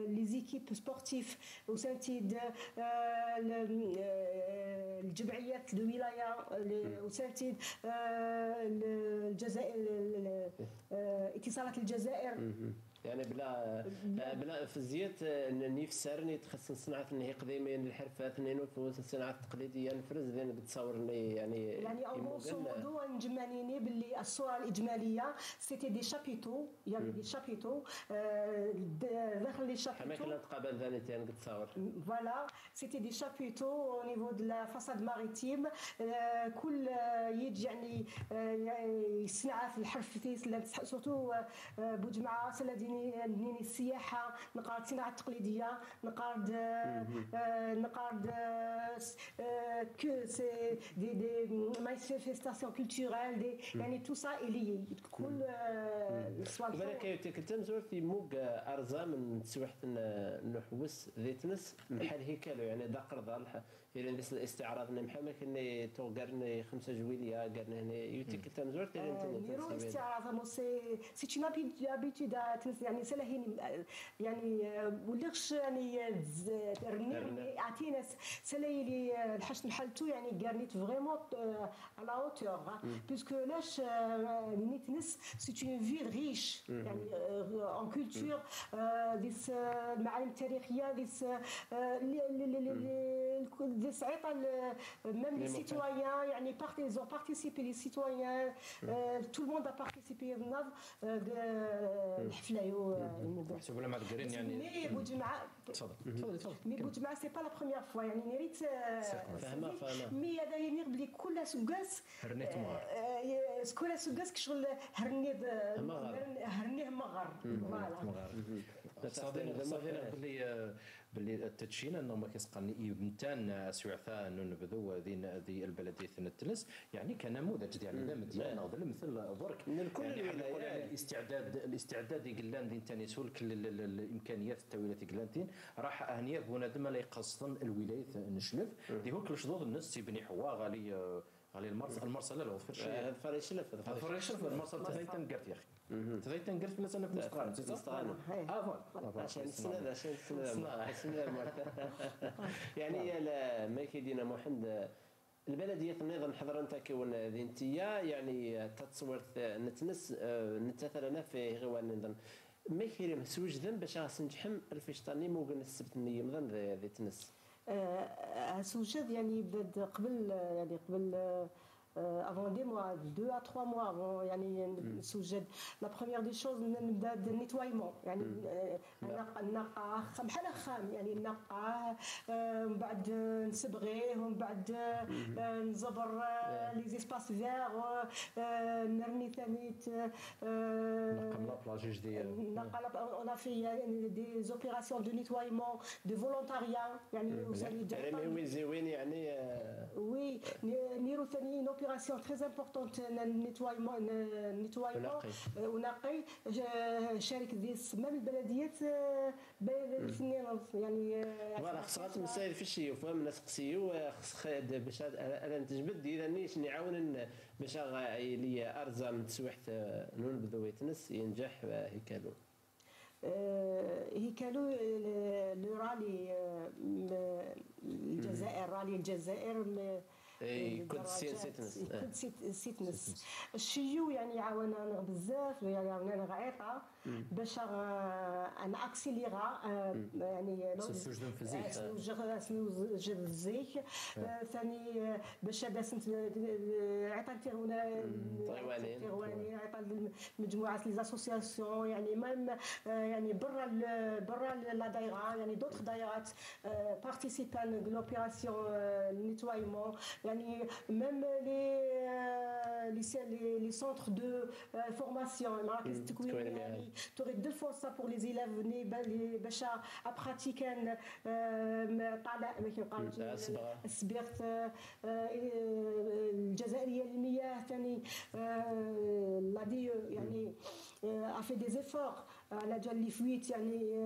Speaker 10: لي زيكيب سبورتيف وسانتيد الجمعيات الولاية وسانتيد الجزائر اتصالات الجزائر.
Speaker 9: يعني بلا بلا في الزيت نفسرني تخصص صناعة النهي قديمين الحرفات نينو في الصناعه التقليديه نفرز زين بتصور يعني
Speaker 10: يعني اونغوسو موضوع نجمانيني باللي الصورة الإجمالية سيتي دي شابيتو يعني دي شابيتو داخل لي شابيتو.
Speaker 9: حنا كنا نتقابل ثاني تان تصور
Speaker 10: فوالا. سيتي دي شابيتو أو نيفو دو لا فاساد ماريتيم كل يجي يعني يصنع في الحرف سورتو بوجمعة نيني السياحة نقارد الصناعه التقليدية نقارد نقارد كو سي دي دي مانيفيستاسيون كولتورال دي يعني تو سا الي كل
Speaker 9: بالك كنت مزور في موق آرزا من تسويحت نحوس ذيتنس بحال هيكالو يعني دا قرضه يعني بس الاستعراض محمد كني تو قرني خمسة جويلية قرني هنا. يوتيك تمزور ترين
Speaker 10: نيرو استعراض سي سي اون ابيتود يعني سلاهين يعني ولغش يعني رني عطينا سلايلي الحشن حالتو يعني قرنيت فريمون على اوتور بيسكو لاش نيت نس سي اون فيل ريش يعني اون كولتور ديس المعالم التاريخيه ديس des عيطه même les citoyens يعني ils ont participé les citoyens tout le monde a participé النهض الحفله
Speaker 1: محسوب ولا ما تقرين يعني
Speaker 10: مي بوجمعه
Speaker 1: تفضل تفضل تفضل
Speaker 10: مي بوجمعه سي با لا بروميير فوا يعني
Speaker 9: فاهمه
Speaker 10: مي هذا يعني بلي كل سكاس
Speaker 1: هرنيت مغار
Speaker 10: كل سكاس كشغل هرني هرنيه مغر فوالا
Speaker 1: صادق باللي باللي التدشين انه ما كيسقني يمتان سوعثا انه نبذو ذي ذي البلديه التلس يعني كنموذج يعني ذا مديان أو مثل برك.
Speaker 9: لكل
Speaker 1: يعني. الاستعداد الاستعداد يقلان دين تاني سول كل ال- ال- الإمكانيات التاويلات يقلانتين راح هنيا بنادم لا يقصدن الولاية نشلف. دي هو كل شذوذ الناس تيبني حوا غالي غالي المرسى المرسى لا لا
Speaker 9: شلف هذا
Speaker 1: هذا
Speaker 9: فريق
Speaker 1: فريق شوف المرسى تزايتن قرت يا أخي. قرت في لسنه في مستقارن. آه فوالا
Speaker 9: عشان السنة عشان السنة السنة يعني لا ما كيدينا محمد البلدية نظام حضر أنت كون ذنتيا يعني تتصور نتنس آه، نتثلنا في غوان نظام ما كيري مسوج ذن باش غاسنجحم الفشطاني موقن السبت النية مظن ذي تنس.
Speaker 10: سوجد يعني بدا قبل يعني قبل avant des mois, deux à trois mois avant يعني نسوجد لا بروميير دي شوز نبدا النيتوايمون يعني نق- نقاه خام بحال خام يعني نقاه آه، من بعد نسبغيه ومن بعد آه، نزبر لي زيسباس فيغ نرمي ثاني
Speaker 1: نقم لا بلاجيج ديال
Speaker 10: on a fait euh, des opérations de nettoiement, de volontariat, يعني وثاني
Speaker 9: يعني ما ويزيوين يعني آه،
Speaker 10: Oui, نيرو ثاني une opération très importante nettoiement nettoiement
Speaker 9: ونقي.
Speaker 10: شارك دي سمام البلديات آه، بين الاثنين يعني آه،
Speaker 9: فوالا خص غات مسائل في الشيء وفهم الناس قسيو خص خاد باش أنا نتجبد اذا نيش نعاون باش لي ارزام تسوحت نون بدو يتنس ينجح هيكالو.
Speaker 10: آه، هيكالو لو رالي آه، الجزائر رالي الجزائر
Speaker 9: سي- سيتنس.
Speaker 10: سيت- سيتنس الشيو يعني عاونا بزاف يعني عاونا غيطه باش غا- أنا اكسيليغا آه، يعني لو-
Speaker 1: سوجدن في الزيت.
Speaker 10: آه، سوجد- آه، ثاني آه، باش عطا
Speaker 9: طيوانين.
Speaker 10: تيغواني عطا مجموعه لي زاسوسياسيون يعني ميم يعني برا برا لا دايرة يعني دوطخ دايرات بارتيسيبان لوبيراسيون نيتوايمون يعني ميم لي لي لي سونتر دو فورماسيون مراكز التكوين
Speaker 9: تكوين
Speaker 10: يعني دو فورسا بور لي زيلاف ني باش طالع
Speaker 9: آه، الصبغة.
Speaker 10: السبيرت آه، آه، الجزائريه للمياه ثاني لا دي يعني افي دي زيفور على جال لي فويت يعني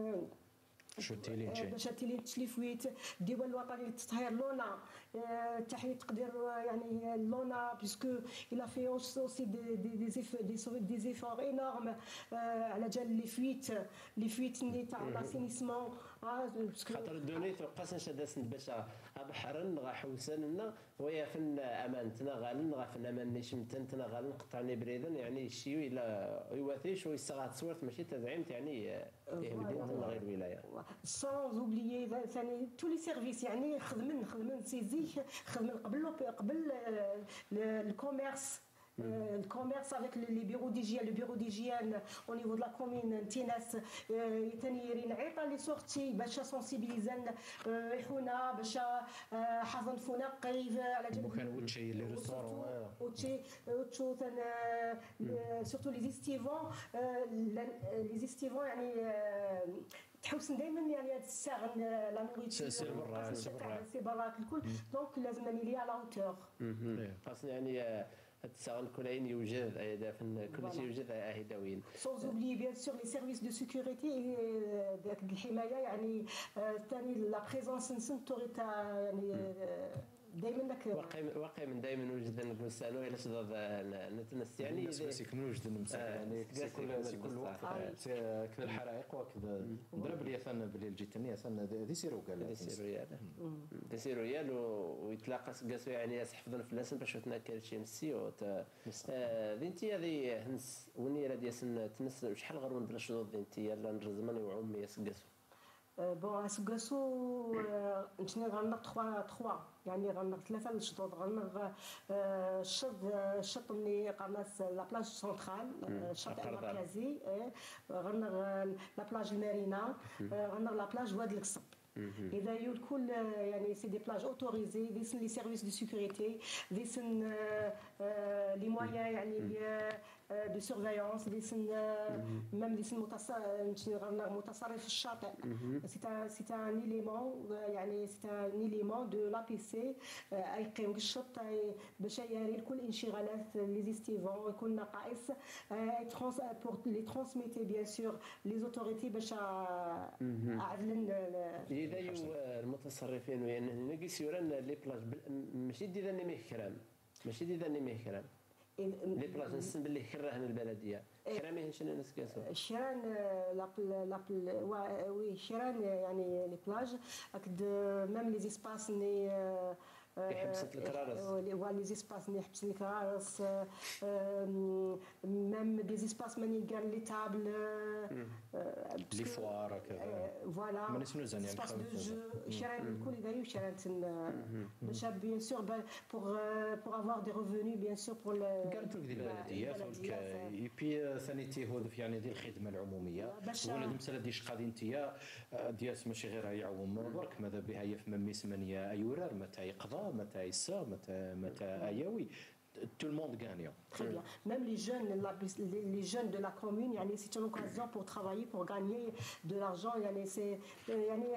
Speaker 10: آه،
Speaker 1: شو تيلين
Speaker 10: آه، تيلي تشليفويت الديوان الوطني للتطهير لونا آه، تحية تقدير آه، يعني لونا بيسكو إلا في أوسي دي دي دي دي زيفور إنورم. على جال لي فويت. لي فويت ني تاع لاسينيسمون.
Speaker 9: خاطر الدوني توقع شداس باش بحرن غا حوسن ويا فن أمانتنا غالن غا فن أمان نشمتنتنا غالن قطعني بريدا يعني الشيء إلا يواثيش ويستغاد تصورت ماشي تزعيمت يعني يهمدين غير الولايه
Speaker 10: سون اوبليي ثاني تو لي سيرفيس يعني خدمن خدمن سيزيك خدمن قبل قبل الكوميرس. الكوميرس افيك لي بيرو ديجيان لو بيرو ديجيان أو نيفو دو لا كومين تيناس ثاني يرين عيطه لي سورتي باش سونسيبيليزان يحونا باش حضن فونا قريب على جنب
Speaker 1: مكان وتشي لي ريستورون
Speaker 10: اوتشي اوتشو سورتو لي زيستيفون لي زيستيفون يعني تحوسن دائما يعني هاد الساعة لا نوريتور
Speaker 1: برا
Speaker 10: الكل دونك لازم اني لي على هوتور
Speaker 9: خاصنا يعني التساغن كلين يوجد أيضا فن كل شيء يوجد اهداويين
Speaker 10: سونز اوبلي بيان سور لي سيرفيس دو سيكوريتي داك الحمايه يعني ثاني لا بريزونس نسن توريتا يعني دائما داك
Speaker 9: واقع من دائما وجد البستان إلى صدد نتنس يعني
Speaker 1: الناس بس يكملوا وجد المساء
Speaker 9: آه،
Speaker 1: يعني كل وقت
Speaker 10: آه.
Speaker 1: كذا الحرائق وكذا. ضرب لي ثان بلي الجيتني ثان ذي سيرو قال
Speaker 9: ديسير ريال ديسير ريال و- ويتلاقى قاسو يعني في اللسن باش تنكر شي مسي وت ذي انت هذه هنس. وني راه ديال تنس. شحال غير من بلا شروط ذي انت يلا نرزمن وعمي يسقسو
Speaker 10: بون اسكاسو نتني غنغ 3 3 يعني غنغ ثلاثة الشطوط. غنغ الشط الشط اللي قناص لا بلاج سونترال الشط المركزي غنغ لا بلاج المارينا غنغ لا بلاج واد القصب إذا الكل يعني سي دي بلاج أوتوريزي ديسن لي سيرفيس دو سيكوريتي ديسن لي مويان يعني دو سيرفيونس ديسن ميم ديسن متصرف الشاطئ سي سي ان ايليمون يعني سي ان ايليمون دو لا بي سي يقيم الشط باش يري كل انشغالات لي زيستيفون يكون نقائص ترونس بور لي ترونسميتي بيان سور لي زوتوريتي باش اعلن
Speaker 9: اذا المتصرفين يعني نقيس يوران لي بلاج ماشي دي ذا ميه كرام ماشي دي ذا ميه كرام لي نسن باللي كراه من البلديه كرامي شنو نسكاسو
Speaker 10: شيران لابل لابل وي شيران يعني لي بلاج اكد ميم لي زيسباس ني
Speaker 9: حبست الكرارس.
Speaker 10: فوا لي زيسباس اللي حبس الكرارس ميم دي زيسباس ماني كان لي تابل
Speaker 1: لي فوار هكذا
Speaker 10: فوالا.
Speaker 1: ما نسمو زاني
Speaker 10: سباس دو جو شران الكل دايو شران باش بيان سور بور بور افوار دي ريفوني بيان سور بور
Speaker 1: قالت لك ديال البلديات اي بي ثاني تيهود يعني ديال الخدمة العمومية. وأنا المساله دي شقادي انت دياس ماشي غير يعوم برك ماذا بها؟ هي في ممي ثمانيه ايورار متى يقضى. متى يسا متى متى اياوي tout le monde gagne.
Speaker 10: Très bien. Même les jeunes, la, les, jeunes de la commune, c'est une occasion pour travailler, pour gagner de l'argent. C'est يعني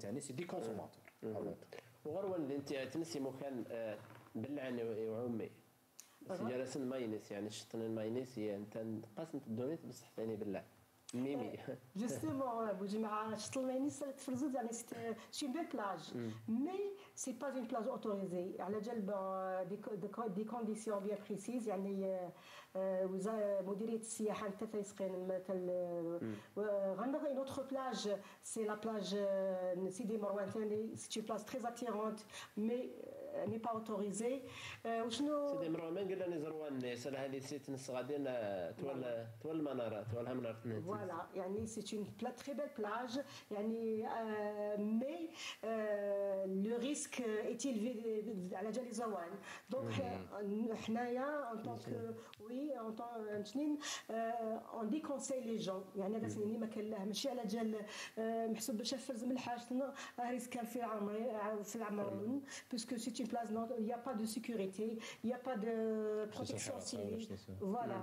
Speaker 1: تاني سي دي كونسوماتور
Speaker 9: وغروان اللي انت تنسي مكان بلعن وعمي جالس الماينس يعني شطن الماينس هي أنت قاسم الدونيت بصح ثاني بالله ميمي
Speaker 10: جوستومون بوجماعة شط الماينس تفرزت يعني سي بيل بلاج مي سي با اون بلاج اوتوريزي على جال دي كونديسيون بيان بريسيز يعني مديريه السياحه نتا تيسقين مثل غنغ اون اوتر بلاج سي لا بلاج سيدي مروان ثاني سي بلاج تري اتيرونت مي ني با اوتوريزي وشنو
Speaker 9: سيدي مروان ما قلنا نزروا الناس لها اللي سيت نص غادي تول تول المناره تولها مناره
Speaker 10: فوالا يعني سي اون بلا تري بيل بلاج يعني مي لو ريسك ايتي على جال زوان دونك حنايا ان طونك وي ان طون شنين اون دي كونساي لي جون يعني هذا سنيني ما كان له ماشي على جال محسوب باش فرز من الحاج ريسك كان في العمر في العمر باسكو سي اون بلاز il n'y a pas de sécurité, il n'y a pas de protection civile. Voilà.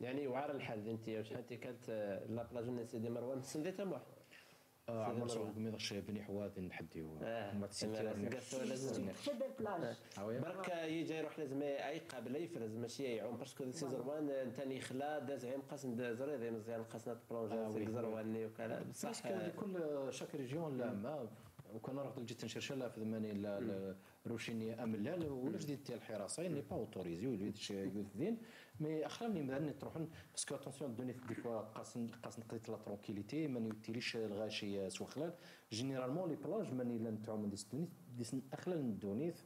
Speaker 9: يعني وعار الحال انت شحال انت كانت لا بلاج سيدي مروان؟ سنديتها موح
Speaker 1: عمر سوق ميضرش بني حواذ نحديو
Speaker 9: ما برك يجي يروح لازم يقابل يفرز ماشي يعوم. باسكو سي زروان ثاني خلا داز عيم قاسم داز ريضي مزيان قاسنا بلونجي زرواني وكذا.
Speaker 1: بصح كل شاك ريجيون لا ما. وكان راه جيت نشرش لا في ثمانية لا روشيني املال ولا جديد تاع الحراسه ني با اوتوريزي وليد يوثدين مي أخرى من بعد تروحون باسكو اتونسيون دوني دي فوا قاس قاس نقضي لا ترونكيليتي ما يوتيليش الغاشي سوا خلال جينيرالمون لي بلاج ماني لا نتاعو ديس دونيت ديس اخلال الدونيت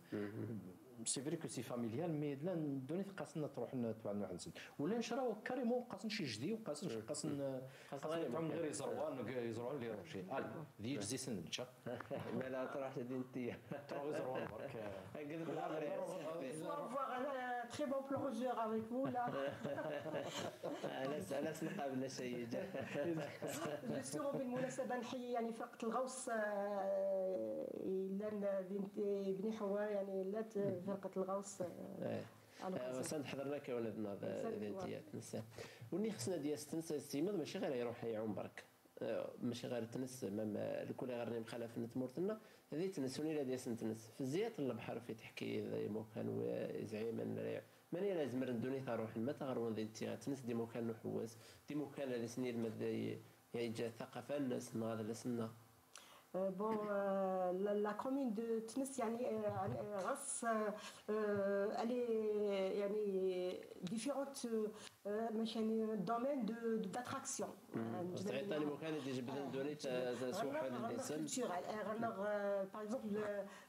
Speaker 1: سي فري كو سي فاميليال مي لا دوني قاسنا تروح تبع نروح نسد ولا نشراو كاريمون قاسن شي جدي وقاسن قاسن قاسن تعمل غير يزروان يزروان لي روشي ذي جزي سن نشا
Speaker 9: ما لا تروح دين تي
Speaker 1: تروح يزروان برك
Speaker 10: تري بون بلونجور افيك فو لا
Speaker 9: علاش علاش نقابل شي
Speaker 10: جوستومون بالمناسبه نحيي يعني فرقه الغوص الا بني حوا يعني لا فرقه الغوص
Speaker 9: وسند حضرنا كولدنا الانتيات نسى. وني خصنا ديال ستنس استيماد ماشي غير يروح يعوم برك. ماشي غير تنس مام الكل غير مخالف نتمورتنا هذه تنس وني لا ديال تنس في زيات البحر في تحكي ذا كان زعيما ماني لازم ندوني تروح ما تغرون ذي تنس دي مكان نحوس دي مكان هذا سنين ماذا يجي ثقافة الناس هذا لسنا
Speaker 10: بون لا كومين دو تونس يعني غاس الي يعني ديفيرونت مثلا دومين دو داتراكسيون
Speaker 9: عطاني مكان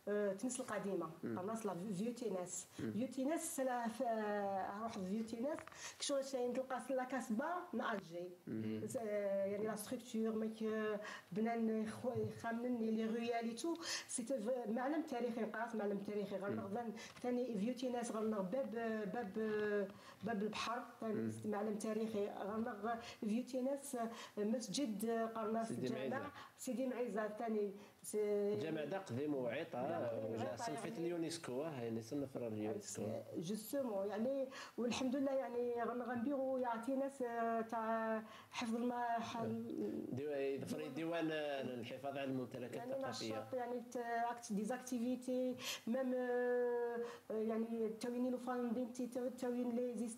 Speaker 10: اكزومبل تونس القديمة. قناص لا فيو تيناس فيو تيناس روح فيو تيناس كشغل تلقى لا كاسبا نا الجي. يعني لا ستركتور ماك بنان خامن لي رويال تو سي معلم تاريخي قاس معلم تاريخي. غنغ ثاني فيو تيناس غنغ باب باب باب البحر. معلم تاريخي. غنغ فيو تيناس مسجد قرناس الجامع. سيدي معيزة. ثاني
Speaker 9: جامع دا قديم وجا صنفت اليونسكو يعني صنف اليونسكو
Speaker 10: جوستومون يعني والحمد لله يعني غنبيغو يعطي ناس تاع حفظ الماء
Speaker 9: يظفر ديوان الحفاظ على الممتلكات الثقافية.
Speaker 10: يعني يعني ديزاكتيفيتي ميم يعني تاوين لو فاندينتي تاوين لي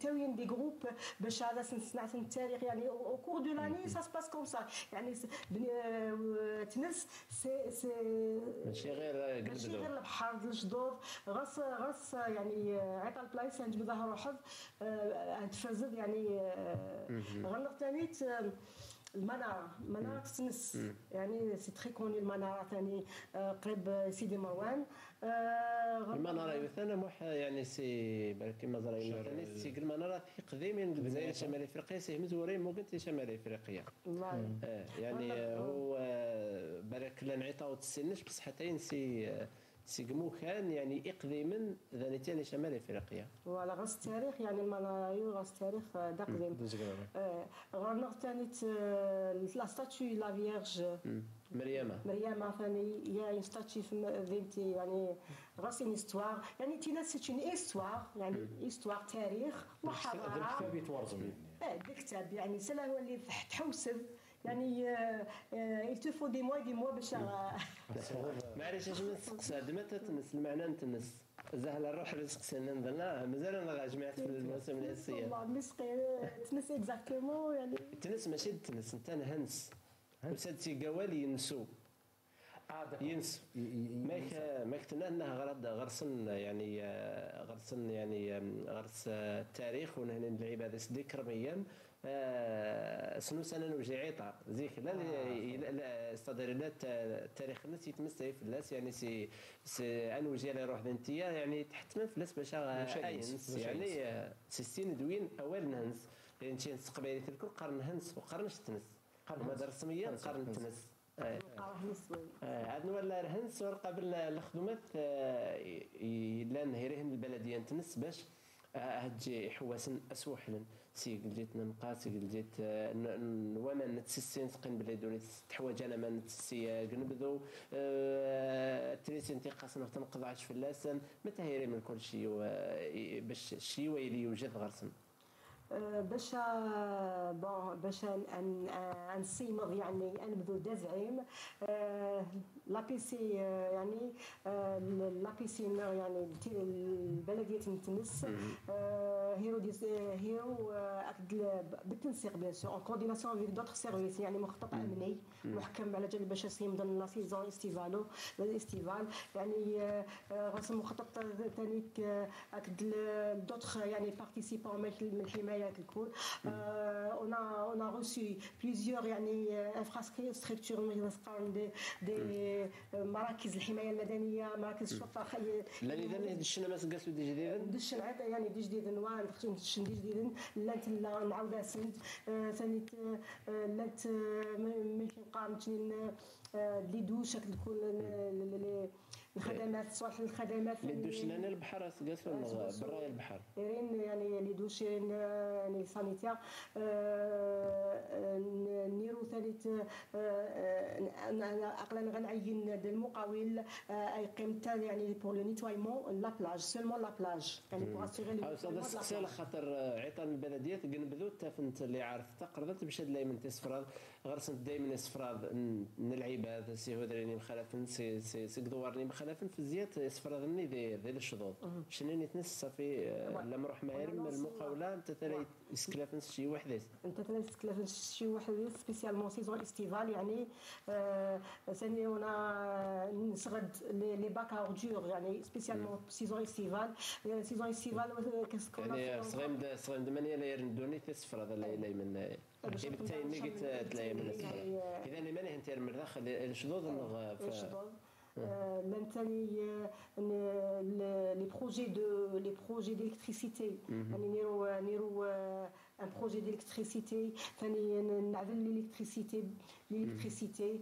Speaker 10: تاوين دي جروب باش هذا صنعة التاريخ يعني أو كور دو لاني سا سباس كوم سا يعني تنس سي سي
Speaker 9: ماشي غير
Speaker 10: ماشي غير البحر الجدور غاس غاس يعني عيط البلايص نجبد روحك تفزد يعني غنغ ثاني المنارة منارة تنس يعني سي تري كوني المنارة ثاني قريب سيدي مروان.
Speaker 9: المنارة يثنى موح يعني سي بالك كيما زراينا ثاني سي المنارة قديمين الجزائر شمال إفريقيا سي مزورين مو قلت شمال إفريقيا. يعني هو بالك لا نعيطاو تسنش بصح حتى ينسي سيقمو كان يعني اقديما ذاني تاني شمال افريقيا
Speaker 10: ولا غاس التاريخ يعني المنايو غاس التاريخ دا قديم غنغ ثاني لا ستاتيو لا فيرج.
Speaker 9: مريم
Speaker 10: مريم ثاني يا اون ستاتيو في ذينتي يعني غاس اون استوار يعني تينا سي اون إستوار يعني إستوار تاريخ وحضارة.
Speaker 1: كتاب يتورزم
Speaker 10: آه كتاب يعني سلا هو اللي تحوسب يعني faut des mois des mois باش
Speaker 9: معليش اش نسقسى متى تنس المعنى نتنس. زهل الروح رزق نظن مازال أنا جمعت في الموسم الاساسيه
Speaker 10: والله مسقي تنس اكزاكتومون يعني.
Speaker 9: تنس ماشي تنس أنت نهنس وساد سي قوال ينسو. ينسو. ماك ماك تنهنه غرض غرسن يعني غرسن يعني غرس التاريخ ونهن العباده ذكر ميام سنو سنة وجي عيطة. زيك لا لا استدر لا التاريخ الناس يتمس في الناس يعني سي سي ان وجي على روح ذنتيا يعني تحت من فلاس باش اينس يعني سيستين دوين أول نهنس. يعني شي قبيلة الكل قرن هنس وقرن تنس قرن رسميا قرن تنس. عاد ولا رهنس قبل الخدمات الا نهيرهن البلدية تنس باش هاد حواسن أسوحلن. سي جيت نقاس جيت وأنا نتسسين سقين بلي دوني تحواج أنا ما نتسي نبذو تريس انت قاسنا تنقض عش في اللسن متى هيري من كل شيء باش شي ويلي يوجد غرسن؟
Speaker 10: باش بون باش نسيمض يعني انبذو دزعيم. لا بي سي يعني لا بي سي يعني البلدية تنس هيرو ديز هيرو بالتنسيق بيان سور اون كورديناسيون افيك دوطخ سيرفيس يعني مخطط أمني محكم على جال باش يمضن لا سيزون استيفالو الاستيفال يعني رسم مخطط ثاني أكد دوطخ يعني بارتيسيبون من الحمايه الكل. اون اون reçu plusieurs يعني انفراستركتور دي دي مراكز الحماية المدنية مراكز الشرطة خي
Speaker 9: لا إذا دشنا ما سقاسو دي جديد
Speaker 10: دش يعني دي جديد نوان دش دي جديد لانت نعاودها سند ثاني لانت ممكن قامت لي دوش تكون الخدمات صالح الخدمات
Speaker 9: اللي دوش لنا البحر سقاس برا البحر.
Speaker 10: يرين يعني اللي دوش يعني سانيتيا نيرو ثالث اقلا غنعين المقاول يقيم حتى يعني بور لو نيتوايمون لا بلاج سولمون لا بلاج يعني بور اسيغي
Speaker 9: لي هذا السقسي خاطر عيطان البلديه تقنبذو تافنت اللي عارف تقرضت باش هاد لايمن تسفراد غرسنت دائما سفراد نلعب سي هودريني مخالفن سي سي سي دوارني مخالفن في الزيات سفرادني ذي ذي الشظوظ شنو نتنس صافي لما نروح مايرم المقاولة أنت ترى تكلافنس شي وحدات
Speaker 10: أنت تتكلم شي واحد سبيسيالمون سيزون إستيفال يعني آه، ثاني هنا نسرد لي باك اوردور يعني سبيسيالمون سيزون إستيفال. سيزون إستيفال
Speaker 9: يعني صغيم صغيم دمانية لا يرندوني تسفر هذا لا من بالتالي مي قلت تلاقي من اذا لمن انت من داخل الشذوذ
Speaker 10: maintenant les projets de les projets d'électricité يعني نيرو نيرو un projet d'électricité ثاني نعدل l'électricité l'électricité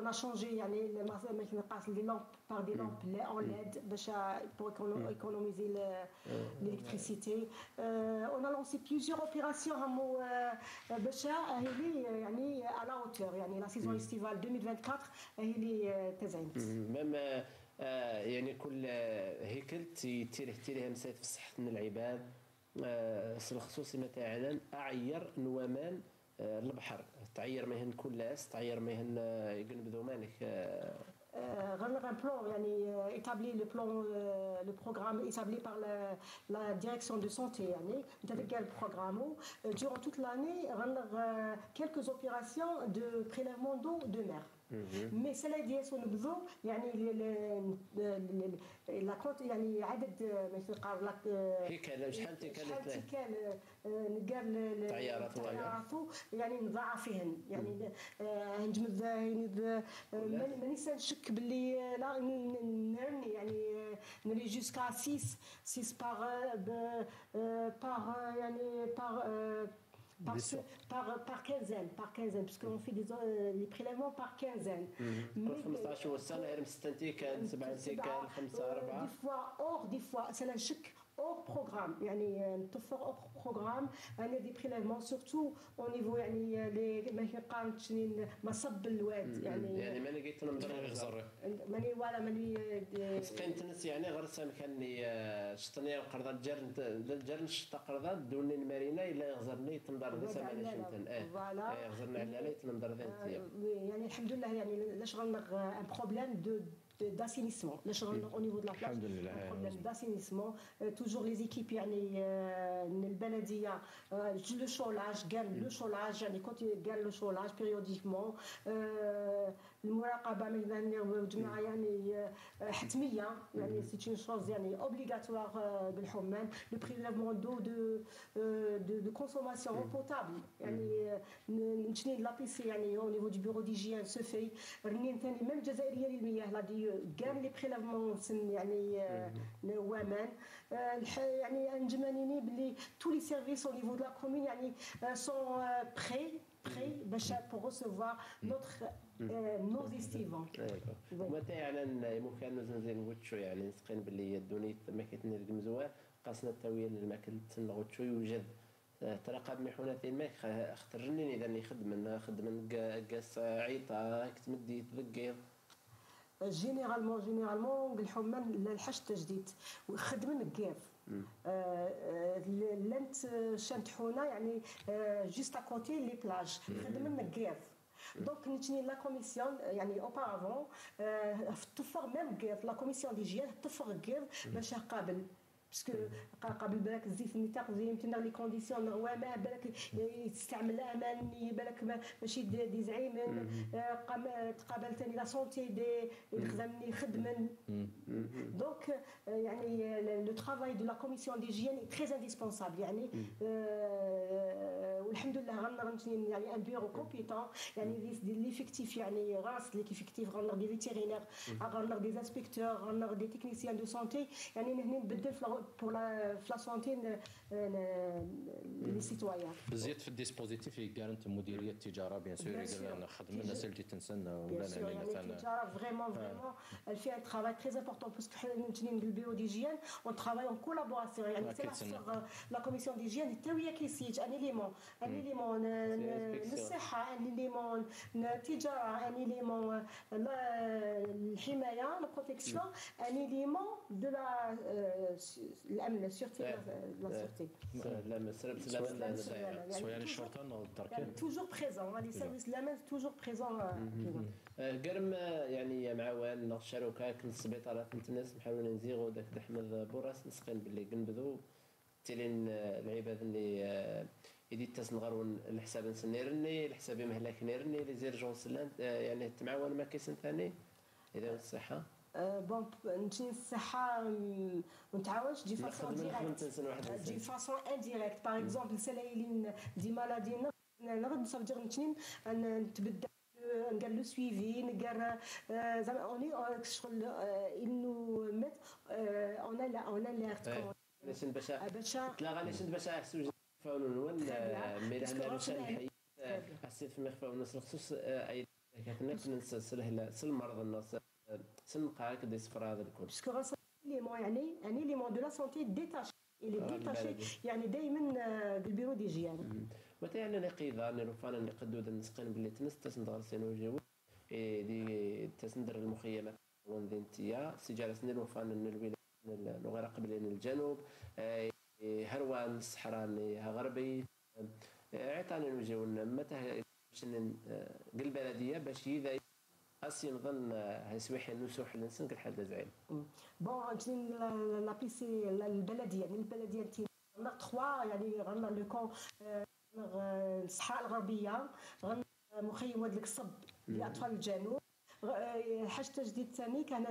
Speaker 10: on a changé يعني les lampes par des lampes en LED باش pour économiser l'électricité on a lancé plusieurs opérations باش هي يعني à la hauteur يعني la saison estivale 2024 هي اللي تزعمت
Speaker 9: ميم يعني كل هيكل تيريه تيريه مسات في صحة العباد الخصوصي مثلا اعير نوامان آه، البحر تعير مهن كلاس تعير مهن آه، يقنبذو مانك
Speaker 10: غنغ ان بلان يعني établi le plan le programme établi par la, la direction de santé يعني انت تلقى البروغرام durant toute l'année غنغ quelques opérations de prélèvement d'eau de mer مي سلا ديالو نبذو يعني لا كونت يعني عدد مثل قال لك
Speaker 9: هيكل شحال
Speaker 10: شحال تيكال قال
Speaker 9: طيارات
Speaker 10: يعني نضاعف فيهن يعني نجمد يعني مانيش نشك باللي لا نرني يعني نري جوسكا 6 6 باغ باغ يعني باغ par, par, par, quinzaine, par quinzaine, parce qu'on fait des, euh, les prélèvements par quinzaine.
Speaker 9: كل 15 سنه ارم 6 كان 7 كان 5 4
Speaker 10: des fois or des fois c'est la chic hors programme يعني نتوفر hors programme أنا دي بريليفمون سورتو أو نيفو يعني لي ما قامتش مصب الواد يعني
Speaker 9: يعني ماني قلت أنا مدرب
Speaker 10: ماني ولا ماني
Speaker 9: سقين تنس يعني غير سام كاني شطني قرضا جرن جرن شتا قرضا دوني المارينا الا يغزرني تنضر دي سما شمتن آه يغزرني على علي تنضر
Speaker 10: يعني الحمد لله يعني لاش غنغ ان بروبليم دو d'assainissement. Le mm. au niveau de la plage, un problème d'assainissement. Euh, toujours les équipes, yani, euh, euh le cholage, gagne le mm. cholage, yani, quand il gagne le cholage périodiquement. Euh, المراقبة من جماعة يعني حتمية. يعني سي اون شوز يعني اوبليغاتوار بالحمان لو بريليفمون دو دو دو دو كونسوماسيون بوتابل يعني نتني لا بي سي يعني أو نيفو دو بيرو ديجيان سو في رنين ثاني ميم الجزائريه للمياه لا دي كاع لي بريليفمون يعني وامان يعني نجمانيني بلي تو لي سيرفيس أو نيفو دو لا كومين يعني سون بري prêts pour recevoir notre nos estivants.
Speaker 9: متى يعني ممكن نزنزل وتشو يعني نسقين باللي دوني ما كيتنرق مزوار قاسنا التاوية الماكل تسنغ وتشو يوجد. تراقب محونة الماك أخترني إذا خدمن خدمن قاس عيطة كتمدي تذقيض
Speaker 10: جينيرالمون جينيرالمون بالحمان الحش تجديد وخدمن كيف لانت شنتحونا يعني جوست أكوتي لي بلاج. خدمنا كيف دونك نتني لا كوميسيون يعني اوبارافون تفر باسكو قابل بالك الزيت النطاق زي يمكن لي كونديسيون ما بالك تستعمل أمان بالك ماشي دي زعيم تقابل ثاني لا سونتي دي يخدم يخدم دونك يعني لو ترافاي دو لا كوميسيون ديجيان تري انديسبونسابل يعني. والحمد لله غنرنتني يعني ان بيرو كومبيتون يعني ليفيكتيف يعني راس ليفيكتيف غنر دي فيتيرينير غنر دي انسبكتور غنر دي تكنيسيان دو سونتي يعني هنا نبدل pour la, la لي سيتويان
Speaker 1: بزيت في الديسبوزيتيف كارنت مديرية التجارة بيان سور أنا خدم الناس اللي تنسنا ولا
Speaker 10: يعني مثلا التجارة فريمون فريمون فيها ترافاي تري امبورطون باسكو حنا نتنين البيرو ديجيان اون ترافاي اون كولابوراسيون يعني سي لا كوميسيون ديجيان حتى هي كيسيج ان اليمون ان اليمون الصحه ان اليمون التجاره ان اليمون الحمايه لا بروتيكسيون ان اليمون دو لا الامن لا سيورتي لا سيورتي
Speaker 1: الشرطه أو التركيب
Speaker 10: توجور بريزون لي سيرفيس الامان توجور بريزون
Speaker 9: قرم يعني معاون الشركة كنت السبيطارات الناس نحاول نزيغو داك احمد بوراس نسقين باللي قنبذو تيلين العباد اللي يدي تسنغرون الحساب نسنيرني الحساب مهلاك نيرني لي زيرجونس يعني تمعاون ما كيسن ثاني اذا الصحه
Speaker 10: بون نجي الصحة ما نتعاونش دي فاسون ديريكت دي فاسون انديريكت باغ اكزومبل سلايلين دي مالادي نغد صافي نتنين نتبدل نقال لو سويفي نقال زعما اوني شغل انه مات اون لا اون اليرت
Speaker 9: باش باش تلاغى ليش باش احسو فاولون ولا ما مشى الحي حسيت في مخفى ونص الخصوص اي كانت نسلسله المرض الناس سنقاك دي صفر هذا الكل.
Speaker 10: باسكو غاس ليمون يعني يعني ليمون دو لا سونتي ديتاش اللي ديتاشي يعني دائما بالبيرو دي جي يعني
Speaker 9: متى يعني نقيضة نروفانا نقدو نسقين باللي تنس تسندر سينو دي تسندر المخيمات وندنتيا سجالة سنين وفانا الولايات نغير قبلين الجنوب. هروان الصحراء غربي. عطاني نوجيو متى قل بلديه باش يذا أسي نظن هيسويح نسوح الإنسان كل حد زعيم
Speaker 10: بون جنين لابيسي البلدية يعني البلدية غنر تخوا يعني غنر لو كون الصحراء الغربية مخيم واد القصب لأطفال الجنوب. حاجة تجديد ثاني كان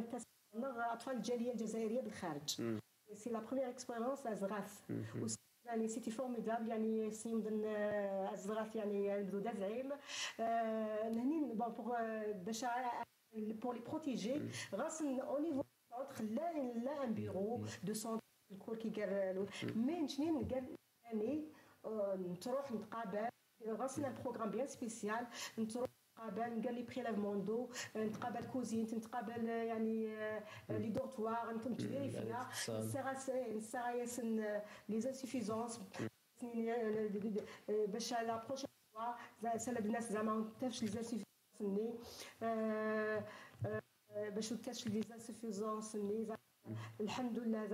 Speaker 10: أطفال الجالية الجزائرية بالخارج. سي لا بروميير اكسبيريونس ازغاث يعني سيتي فورميدابل يعني سيمدن ازغاث يعني نبدو دا زعيم هني بون بوغ باش بور لي بروتيجي غاس أو نيفو خلا لا ان بيرو دو سونتر الكل كي قال مي شنو قال يعني نتروح نتقابل غاسنا بروغرام بيان سبيسيال نتروح نتقابل قال لي بريلافمون دو نتقابل كوزين نتقابل يعني لي دورتوار نتفيريفيا نسرايس لي انسوفيزونس باش لا بروشين فوا سالب الناس زعما ما تفش لي انسوفيزونس ني باش نكتشف لي انسوفيزونس ني الحمد لله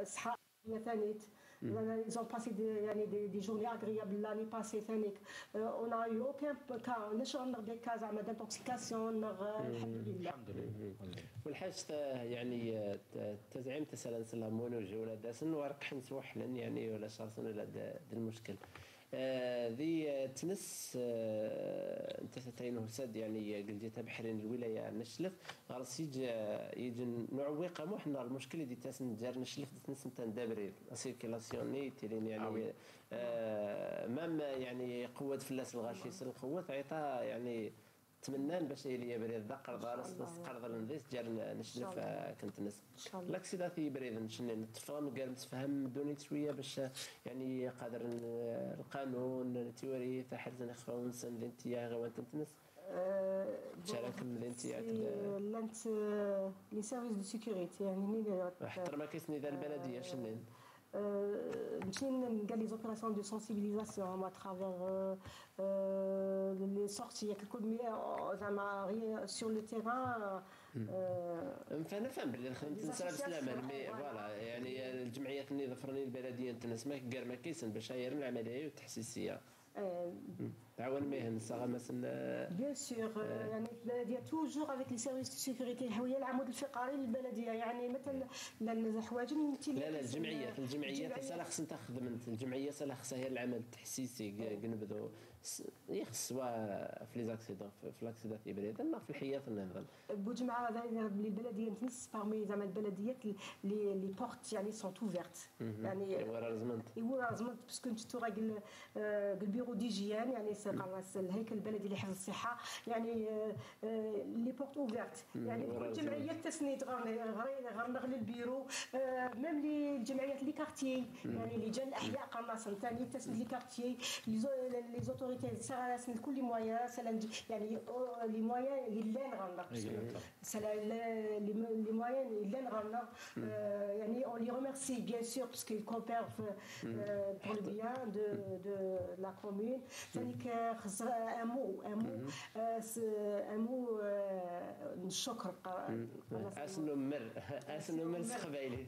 Speaker 10: الصحه ثانيت Ils ont passé des, يعني des, des journées agréables l'année passée ثانيك on a eu aucun cas نش عندنا des cas زعما d'intoxication الحمد لله
Speaker 9: الحمد لله والحاجة يعني تزعيم تسلسل هرموني ولا داسن ورك حنس وحلن يعني ولا شخصن ولا المشكل ذي تنس انت تتعين سد يعني قلت بحرين الولاية نشلف. غرس يجي يجي نعويقه مو حنا المشكلة دي تاسن جار نشلف تنس نتا ندابري. سيركيلاسيوني تيرين يعني آه مام يعني قوة فلاس الغاشي سن قوة عيطا يعني تمنان باش يلي بريد ذكر دارس قرض لنديس جار نشلف كنت نس لاكسيداتي بريد نشني نتفهم قال نتفهم دوني شوية باش يعني قادر القانون تيوري تحرز نخفون سن دينتيا غير وانت تنس شارك دينتيا
Speaker 10: لانت لي سيرفيس دو سيكوريتي يعني
Speaker 9: حتى ما كيسني ذا البلدية شنين.
Speaker 10: نمشي قال لي زوبيراسيون دو سونسيبيليزاسيون à travers les sorties. كل زعما سور لو تيران
Speaker 9: فانا فاهم باللي خدمت نسرى بسلامه مي فوالا يعني الجمعيات اللي ظفرني البلديه نتنس ما كار ما كيسن باش غير العملية والتحسيسيه تعاون الصغار مثلا
Speaker 10: بيان سور يعني البلديه توجور افيك لي سيرفيس دو سيكوريتي هي العمود الفقري للبلديه يعني مثلا الحوايج
Speaker 9: لا لا الجمعيات الجمعيات سالا خص انت خدمت الجمعية سالا خصها هي العمل التحسيسي نبدو يخص في لي زاكسيدون في لاكسيدون تيبريد لا في الحياة النظام
Speaker 10: بوجمعه بلي البلديه نتنس بارمي زعما البلديات لي لي بورت يعني سون اوفيرت
Speaker 9: يعني ورا رزمنت
Speaker 10: ورا رزمنت باسكو نتو راجل البيرو ديجيان يعني الهيكل البلدي لحفظ الصحه يعني لي بورت اوفيرت يعني كل جمعيه تسنيد غنغ للبيرو ميم لي الجمعيات لي كارتيي يعني لجان الاحياء قناص ثاني تسنيد لي كارتيي لي زوتوريتي سنة كل مويان يعني لي مويان اللي لين غنغ لي مويان اللي لين غنغ يعني اون لي remercie bien sûr parce qu'ils coopèrent pour le bien de, de la commune. ثاني ان مو ان مو ان مو الشكر
Speaker 9: اسنو مر اسنو مر سخبايلي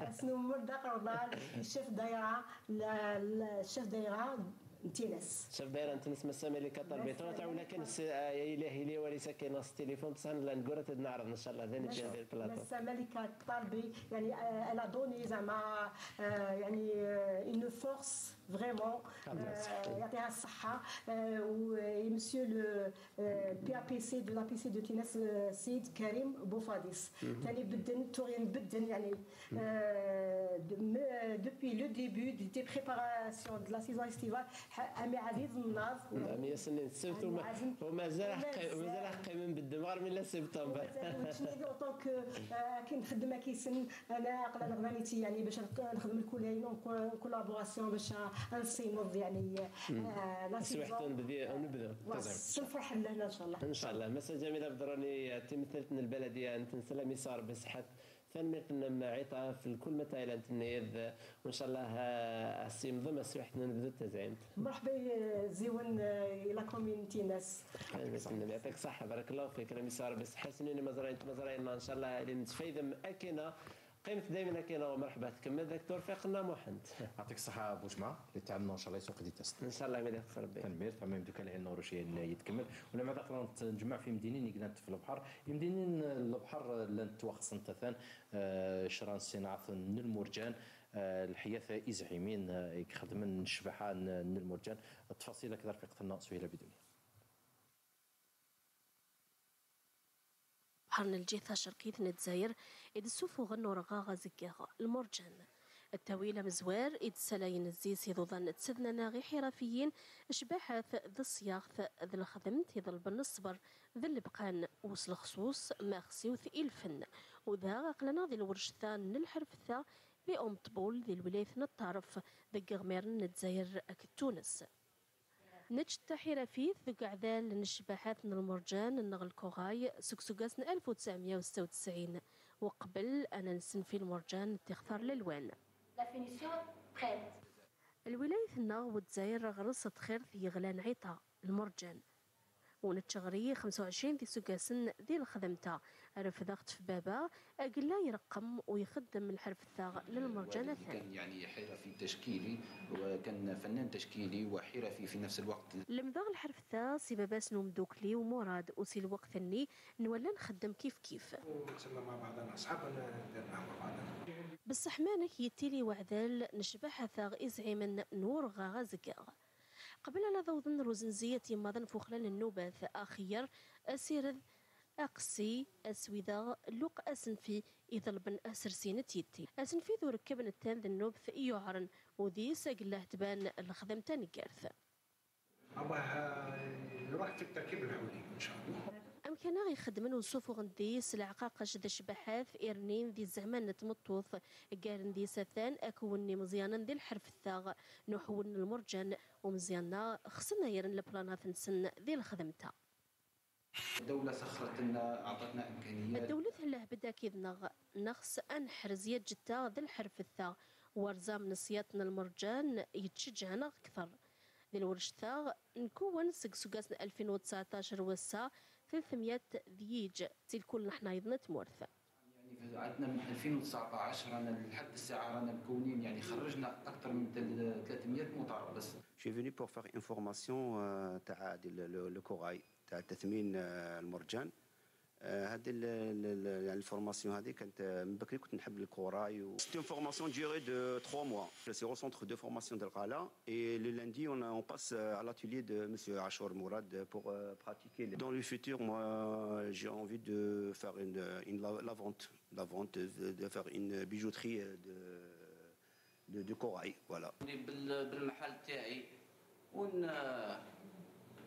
Speaker 10: اسنو مر داقر دار الشيف دايره الشيف دايره نتينس
Speaker 9: شاف دايره نتينس مسامي اللي كطلبي تو ولكن يا إلهي لي وليس كاين التليفون بصح نقول نعرض إن شاء الله. ثاني تجي هذه البلاطو
Speaker 10: مسامي اللي كطلبي يعني الا دوني زعما يعني اون فورس فريمون يعطيها الصحه ومسيو لو بي ا بي سي دو لا بي سي دو تيناس السيد كريم بوفاديس ثاني بدن تورين بدن يعني دوبوي لو ديبي دي بريباراسيون دو لا سيزون استيفال امي عزيز الناز
Speaker 9: امي سنين السبت ومازال مازال حقي من بدن غير من سبتمبر
Speaker 10: دونك كي نخدم كيسن أنا قبل نغنيتي يعني باش نخدم الكولين كولابوراسيون باش نصيمض يعني
Speaker 9: لا سيزون نبدا
Speaker 10: نفرح لهنا إن شاء الله.
Speaker 9: إن شاء الله. مسا جميله بدراني تمثلتنا البلدية أنت نسلمي صار بصحه فنمت عيطة في كل متى تنيذ وإن شاء الله السيم ضم سوحتنا نبدو التزعيم.
Speaker 10: مرحبا زيون إلى كوميونتي ناس.
Speaker 9: يعطيك الصحة بارك الله فيك. رامي صار بس. حسنين. مزرعين مزرعين إن شاء الله اللي نتفايدم اكينا قيمة دائما كاينة ومرحبا. تكمل دكتور فيقنا محمد
Speaker 1: يعطيك الصحة أبو جمعة اللي تعلمنا إن شاء الله يسوق دي تست
Speaker 9: إن شاء الله ما ربي.
Speaker 1: تنمير. تمام. دوكا العين نور يتكمل. ولا ما داخل نتجمع في مدينين يقنات في البحر. مدينين البحر لن توخص ثان آه، شران صناعة المرجان آه، الحياة إزعيمين. آه، يخدم الشبحة المرجان التفاصيل كذا رفيقة الناس سهيلة بدوني
Speaker 11: حرن الجيثة شرقية نتزاير إذ سوفو غنو رغاغا زكاغا المرجان. التاويلة مزوار إذ سلاين الزيس يضوضان تسدنا ناغي حرفيين. شباحث ذا الصياغث ذا الخدمت يظل بالنصبر ذا البقان وصل خصوص ما خسيوث إلفن. وذا قلنا ذي الورشثان الحرف ذا ذي أم طبول ذي الولاية الطرف. ذا قغمير نتزاير أكد تونس نجد حرفيث ذو عذال نشبحات من المرجان النغل كوغاي سكسوغاس 1996 وقبل أنا نسن في المرجان تختار الألوان الولاية النغ وتزاير غرصة خير في غلان عيطا المرجان. ونتشغري 25 دي سوكاسن دي الخدمتا عرف ضغط في بابا أقلا يرقم ويخدم الحرف الثاغ للمرجان الثاني.
Speaker 12: كان يعني حرفي تشكيلي وكان فنان تشكيلي وحرفي في نفس الوقت.
Speaker 11: المضاغ الحرف الثاغ سي باباس نوم دوكلي ومراد وسي الوقت ثاني نولا نخدم كيف كيف.
Speaker 13: ونتسلى مع بعضنا أصحابنا مع بعضنا.
Speaker 11: بصح مانك يتيلي وعذال نشبح ثاغ إزعيمن نور غاغا زكاغ. قبل لا ذوذن روزنزية ماذن فوخلان النوبة أخير أسيرذ أقسي أسويدا لوق أسنفي إذا لبن أسرسين تيتي. أسنفي ذو ركبن التان ذا النوب في يعرن وذي ساقله تبان الخدم تاني كارثة
Speaker 13: أبا يروح في التركيب الحولي إن شاء الله.
Speaker 11: كان يخدمن وصوفو غندي سلعقاق جد شبحاث إرنين ذي الزعمان نتمطوث قارن ذي سثان أكوني مزيانا ذي الحرف الثاغ. نحون المرجان ومزيانا خصنا يرن البلانات نسن ذي الخدمتا.
Speaker 12: الدولة سخرت لنا أعطتنا إمكانيات.
Speaker 11: الدولة هلا بدا كيف نغص أنحرز يد جتا ذي الحرف الثاغ ورزام نسياتنا المرجان يتشجعنا أكثر. ذي الورش ثاغ نكون سقسقاسنا 2019 وسا 300 ذيج تي كل نحن أيضا تمورث.
Speaker 12: يعني عندنا من 2019 رانا لحد الساعة رانا مكونين يعني خرجنا أكثر من 300 مطار بس.
Speaker 14: je viens pour faire une formation تاع le corail تاع تثمين المرجان. آه، هذه ال يعني ال formation هذه كانت آه، من بكري كنت نحب ال corail و c'est une formation durée de 3 mois c'est au centre de formation ديال القاله et le lundi on passe على l'atelier de Monsieur عاشور مراد pour pratiquer dans le futur moi j'ai envie de faire une une la vente la vente de faire une bijouterie دو دو كوراي فوالا
Speaker 15: بالمحل تاعي ون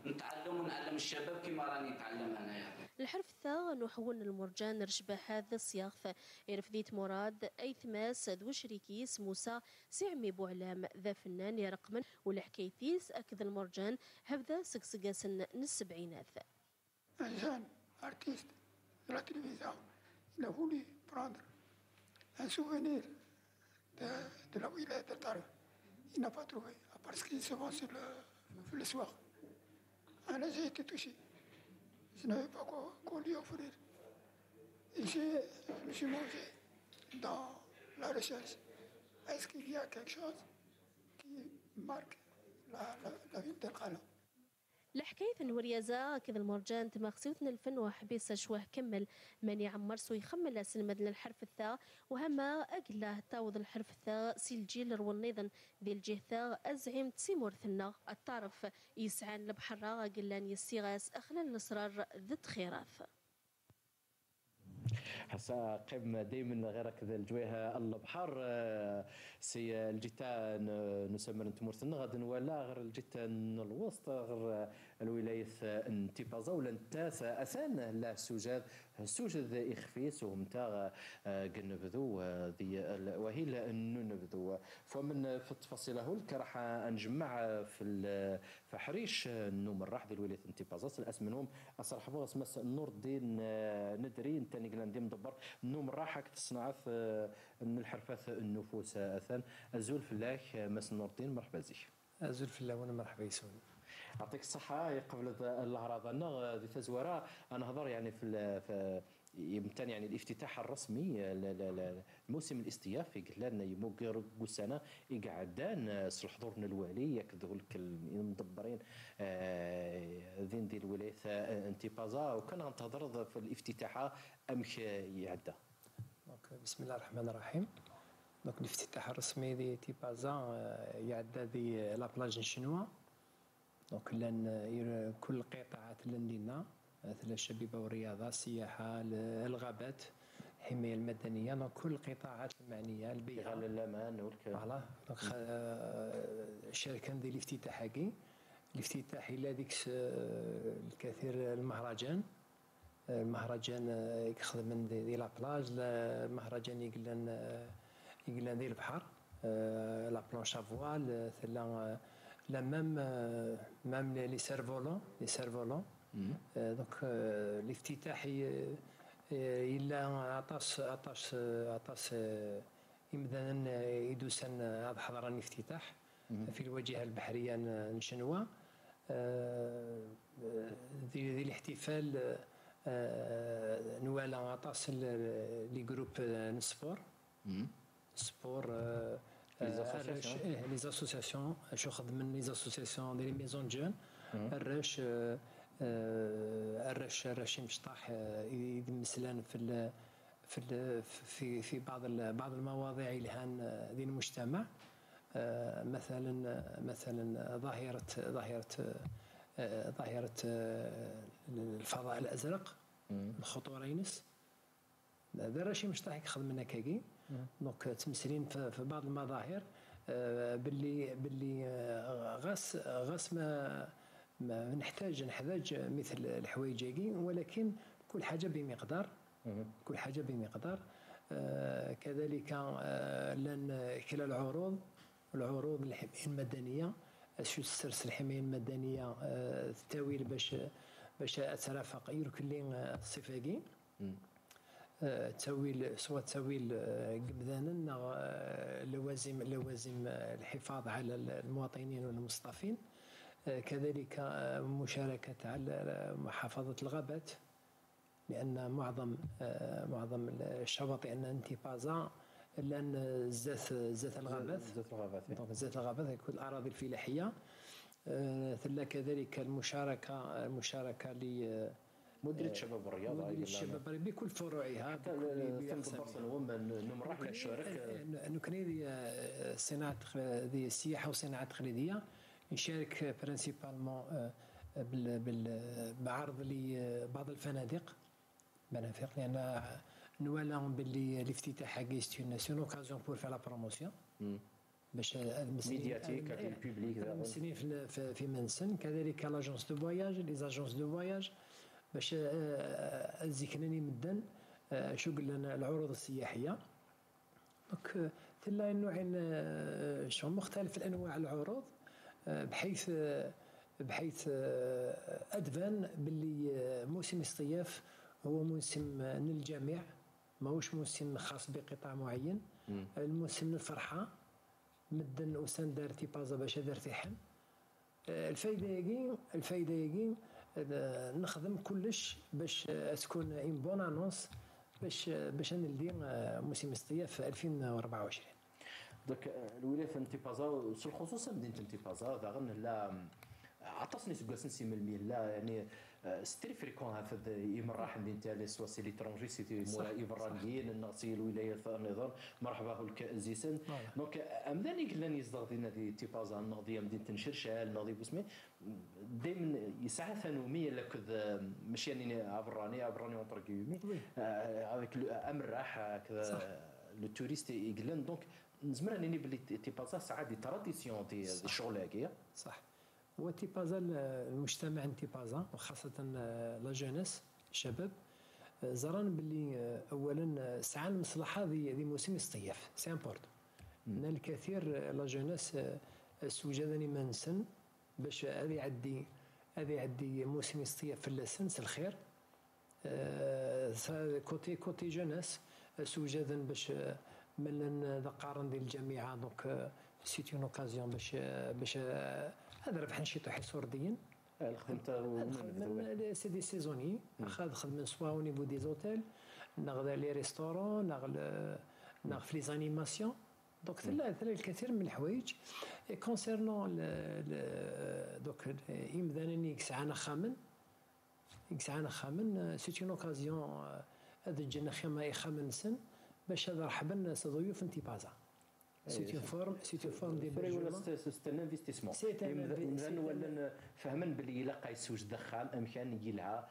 Speaker 15: نتعلم ونعلم الشباب كما راني نتعلم انايا
Speaker 11: الحرف الثاغ نحون المرجان رشبح هذا السياخ يرفديت مراد أي ثماس ذو شريكيس موسى سعمي بوعلام ذا فنان يرقمن والحكايتيس أكذ المرجان هبذا سكسقاسن السبعينات
Speaker 16: de la télévision il a voulu prendre un souvenir de, de la wilaya de Tarif. Il n'a pas trouvé, parce qu'il se vend sur le, le soir. Alors j'ai été touché. Je n'avais pas quoi, lui offrir. Et je me suis mangé dans la recherche. Est-ce qu'il y a quelque chose qui marque la, la, ville de Khala
Speaker 11: الحكاية نوريازا كذا المرجان تما خسيوتنا الفن وحبيس شواه كمل. ماني عمر سو يخمل أسن الحرف الثا وهما اقله تاوض الحرف الثا سي الجيل روالنيضن ذي الجهة أزعيم تسيمور ثنا الطرف يسعان البحر قلان يسيغاس اخلا الاسرار ذات خيراث
Speaker 1: حسا قم دائما غير كذا الجويه البحر آه، سي الجيتان نسمر نتمرثنا غادي ولا غير الجيتان الوسط غير الولاية انتفاضة ولا نتاث أثان لا سجاد سجاد إخفيس ومتا قنبذو ذي وهي ننبذو فمن في هولك راح نجمع في في حريش النوم الراح ديال ولاية انتفاضة. الأس منهم أصراحة بغا سمس نور الدين ندرين تاني قلنا ندير مدبر. النوم الراحة كتصنعث من الحرفات النفوس أثان. أزول فلاك مس نور الدين مرحبا زيك
Speaker 17: أزول فلاك وأنا مرحبا يسوني
Speaker 1: يعطيك الصحة قبل الأعراض. أنا ذي تزوارة أنا هضر يعني في, في يمتن يعني الافتتاح الرسمي الموسم الاستيافي قلت لنا يموكر قسنا يقعدان الحضور الوالي يكذو المدبرين آه، ذين دي الولاية انتفاضة وكان ننتظر في الافتتاح أمك يعدى.
Speaker 17: بسم الله الرحمن الرحيم. دونك الافتتاح الرسمي دي تيبازا آه، يعدى دي لابلاج شنوا. دونك لأن كل القطاعات اللي عندنا مثل الشبيبة والرياضة السياحة الغابات الحمايه المدنية دونك كل القطاعات المعنية البيئة.
Speaker 1: الامان
Speaker 17: فوالا. دونك الشركة ندير الافتتاح هاكي. الافتتاح إلى ديك الكثير المهرجان. المهرجان يخدم من دي لابلاج المهرجان يقلن يقلن دي البحر. لا بلونش افوال ثلا لا ميم ميم لي سيرفولون لي سيرفولون دونك الافتتاح الا عطاس عطاس عطاس يمدانا يدوسن هذا حضر الافتتاح في الواجهه البحريه نشنوا ذي الاحتفال نوالا عطاس لي جروب نسبور سبور لي زاسوسياسيون شو خدم لي زاسوسياسيون ديال لي ميزون جون الراش الراش الراش مشطاح يمسلان في في في في بعض بعض المواضيع الهان ديال المجتمع. مثلا مثلا ظاهرة ظاهرة ظاهرة الفضاء الأزرق الخطورة ينس هذا راه شي مشطح يخدم لنا كاكي دونك تمثلين في بعض المظاهر آه، باللي باللي آه، غاس غاس ما ما نحتاج نحتاج مثل الحوايج ولكن كل حاجة بمقدار كل حاجة بمقدار. آه، كذلك لأن كلا العروض العروض الحماية المدنية شو السرس الحماية المدنية التاويل باش باش أترافق يركلين الصفاقين. تأويل سواء تأويل آه، قمذانا آه، لوازم لوازم الحفاظ على المواطنين والمصطفين آه، كذلك مشاركة على محافظة الغابات لأن معظم معظم الشواطئ انتفاضة لأن زات زات الغابات
Speaker 1: زات الغابات
Speaker 17: دونك زات الغابات يكون الأراضي الفلاحية. ثم كذلك المشاركة المشاركة
Speaker 1: مديريه الشباب والرياضه
Speaker 17: مديريه الشباب بكل فروعها
Speaker 1: نمرح نشارك
Speaker 17: نكري صناعة ذي السياحة وصناعة تقليديه نشارك برانسيبالمون بعرض لبعض الفنادق منافق لأن نوالا باللي الافتتاح سي اون اوكازيون بور فير لا بروموسيون
Speaker 1: باش ميدياتيك البوبليك
Speaker 17: في منسن. كذلك لاجونس دو فواياج لي زاجونس دو فواياج باش الزكناني آه، مدن آه، شو قلنا العروض السياحية. دونك تلا نوعين آه، شو مختلف الأنواع العروض بحيث بحيث ادفان باللي موسم الصياف هو موسم للجميع ماهوش موسم خاص بقطاع معين. الموسم الفرحة مدن وسان دار تيبازا باش دار تيحن الفايدة يقين الفايدة يقين نخدم كلش باش تكون اون بون انونس باش باش نلدي موسم الصيف في 2024
Speaker 1: دونك الولاية انتفاضه بالخصوص مدينة انتفاضه غن لا عطاسني سكواس نسي من الميل لا يعني ستري فريكون هذا يمراح ندي انت لي سوا سي ليترونجي سي ايفرانيين الناصي الولايات النظام مرحبا هو الزيسن دونك امداني كلاني يصدر دينا دي تيبازا نغضي مدينه نشرشال نغضي بسمي دائما يسعى ثانومية لكذ ماشي يعني عبراني عبراني اونتر كيومي أمر راح كذا لو توريست يقلن دونك نزمر انني بلي تيبازا ساعات دي تراديسيون دي الشغل هكايا
Speaker 17: صح هو تيبازا المجتمع تيبازا وخاصة لا جونيس الشباب. زران باللي اولا سعى المصلحة ذي موسم الصيف سي امبورتون من الكثير لا جونيس سوجدني منسن باش هذه يعدي هذه يعدي موسم الصيف في اللسن الخير. كوتي كوتي جونيس سوجدا باش من ذقارن ديال الجامعة دونك سيت اون اوكازيون باش باش هذا ربح نشيطو حيت ورديا من سي دي سيزوني. خاد خدمة سوا أو نيفو دي زوتيل ناخذ لي ريستورون ناخذ ناخذ في لي زانيماسيون دونك ثلا ثلا الكثير من الحوايج. كونسيرنون دوك يمدانني يكسعانا خامن. يكسعانا خامن سيت اون اوكازيون هذا الجنة خيما يخامن سن. باش هذا رحبا ضيوف انتي بازا سيت اون فورم سيت اون فورم
Speaker 1: ديبرجمون سي ان انفستيسمون. ولا فهمن باللي إلا قايس دخان امكان يلها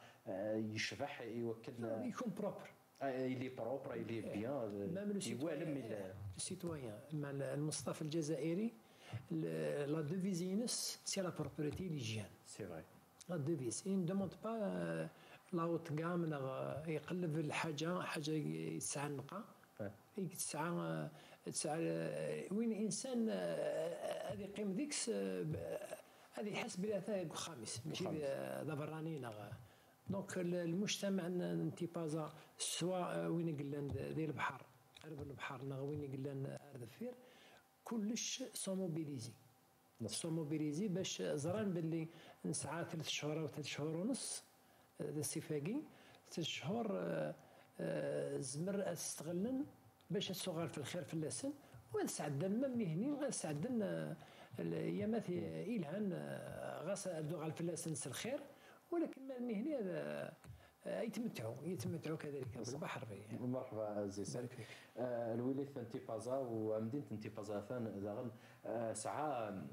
Speaker 1: يشبح يوكلنا
Speaker 17: يكون بروبر
Speaker 1: اللي بروبر اللي بيان
Speaker 17: يوالم السيتويان مع المصطفى الجزائري لا ديفيزينس سي لا بروبريتي ليجيان
Speaker 1: سي فري
Speaker 17: لا ديفيز اي ندوموند با لا اوت كام يقلب الحاجة حاجة يتسعى النقا يتسعى تسعى وين إنسان هذه قيم ديكس هذه يحس بلي خامس ماشي نغ دونك المجتمع انتبازا سواء وين قلنا ديال البحر قرب البحر نغ وين قلنا ردفير كلش سو موبيليزي سو موبيليزي باش زران باللي نسعى ثلاث شهور أو ثلاث شهور ونص السفاقي ثلاث شهور زمر أستغلن باش الصغار في الخير في اللسن ونسعدن ما مهني ونسعدن يامات إلهان غاس أدو غال في اللسن الخير. ولكن ما مهني هذا يتمتعوا يتمتعوا كذلك بالبحر
Speaker 1: مرحبا عزيز آه الولاية انتفاضه ومدينة انتفاضه ثان آه ساعة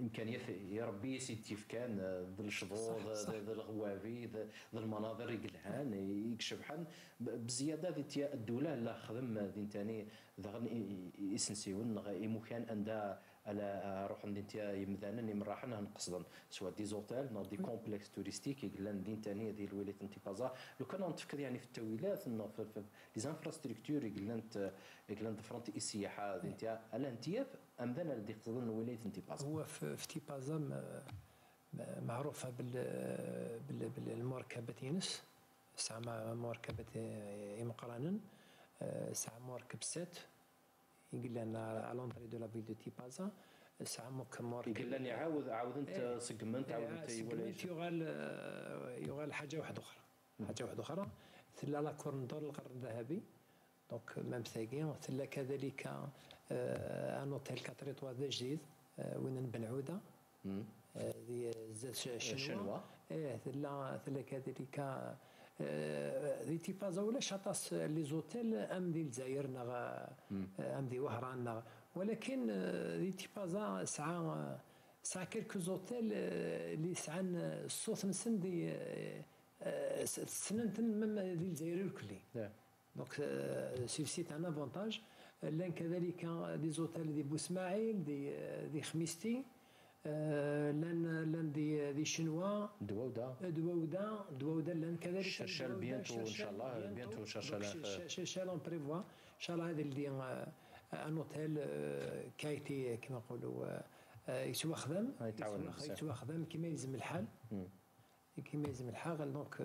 Speaker 1: إمكانية يربي سي كان ذا الشضور ذا الغوافي ذا المناظر يقلعان يكشبحان بزيادة ذي الدولة لا خدم ذي تاني ذا يسنسيون مكان عندها على روح انت يمدانا يمراحنا نقصدا سواء دي زوتيل نو دي كومبلكس توريستيك يقلان دين تانية دي الولايات انتفاضة لو كان نتفكر يعني في التويلات في لي زانفراستركتور يقلان يقلان فرونتي السياحة انت على انتياف امدانا اللي يقصدون الولايات انتفاضة
Speaker 17: هو في تيبازا معروفة بال بالمركبة ينس ساعة مركبة يمقرانا ساعة مركب سات يقول لنا على لونتري دو لا فيل دو تيبازا ساعة كمور
Speaker 1: يقول لنا يعاود عاود أنت سقمنت عاود أنت
Speaker 17: سقمنت يغال يغال حاجة واحدة أخرى. حاجة واحدة أخرى. ثلا لا كورندور القرن الذهبي دونك ميم ثاقي ثلا كذلك أن اوتيل كاتريتوا ذا جديد وين بنعودة. ذي زاد شنوا. إيه ثلا ثلا كذلك ذي تيبازا ولا شاطاس لي زوتيل أم دي الجزائر نغ أم دي وهران نغ. ولكن ذي تيبازا سعى سعى كيلكو زوتيل اللي سعان الصوت نسن دي سننتن مم دي الجزائر الكلي. دونك سي سيت ان افونتاج لأن كذلك دي زوتيل دي بوسماعيل دي دي خميستي لأن لأن دي دي شنوا.
Speaker 1: دواودا
Speaker 17: دواودا دواودا لأن كذلك.
Speaker 1: شرشال بيانتو إن شاء الله بيانتو. شرشال
Speaker 17: شرشال اون بريفوا ان شاء الله هذا اللي ان اوتيل كايتي كما نقولوا يسوى خدم يسوى خدم كما يلزم الحال. كما يلزم الحال. دونك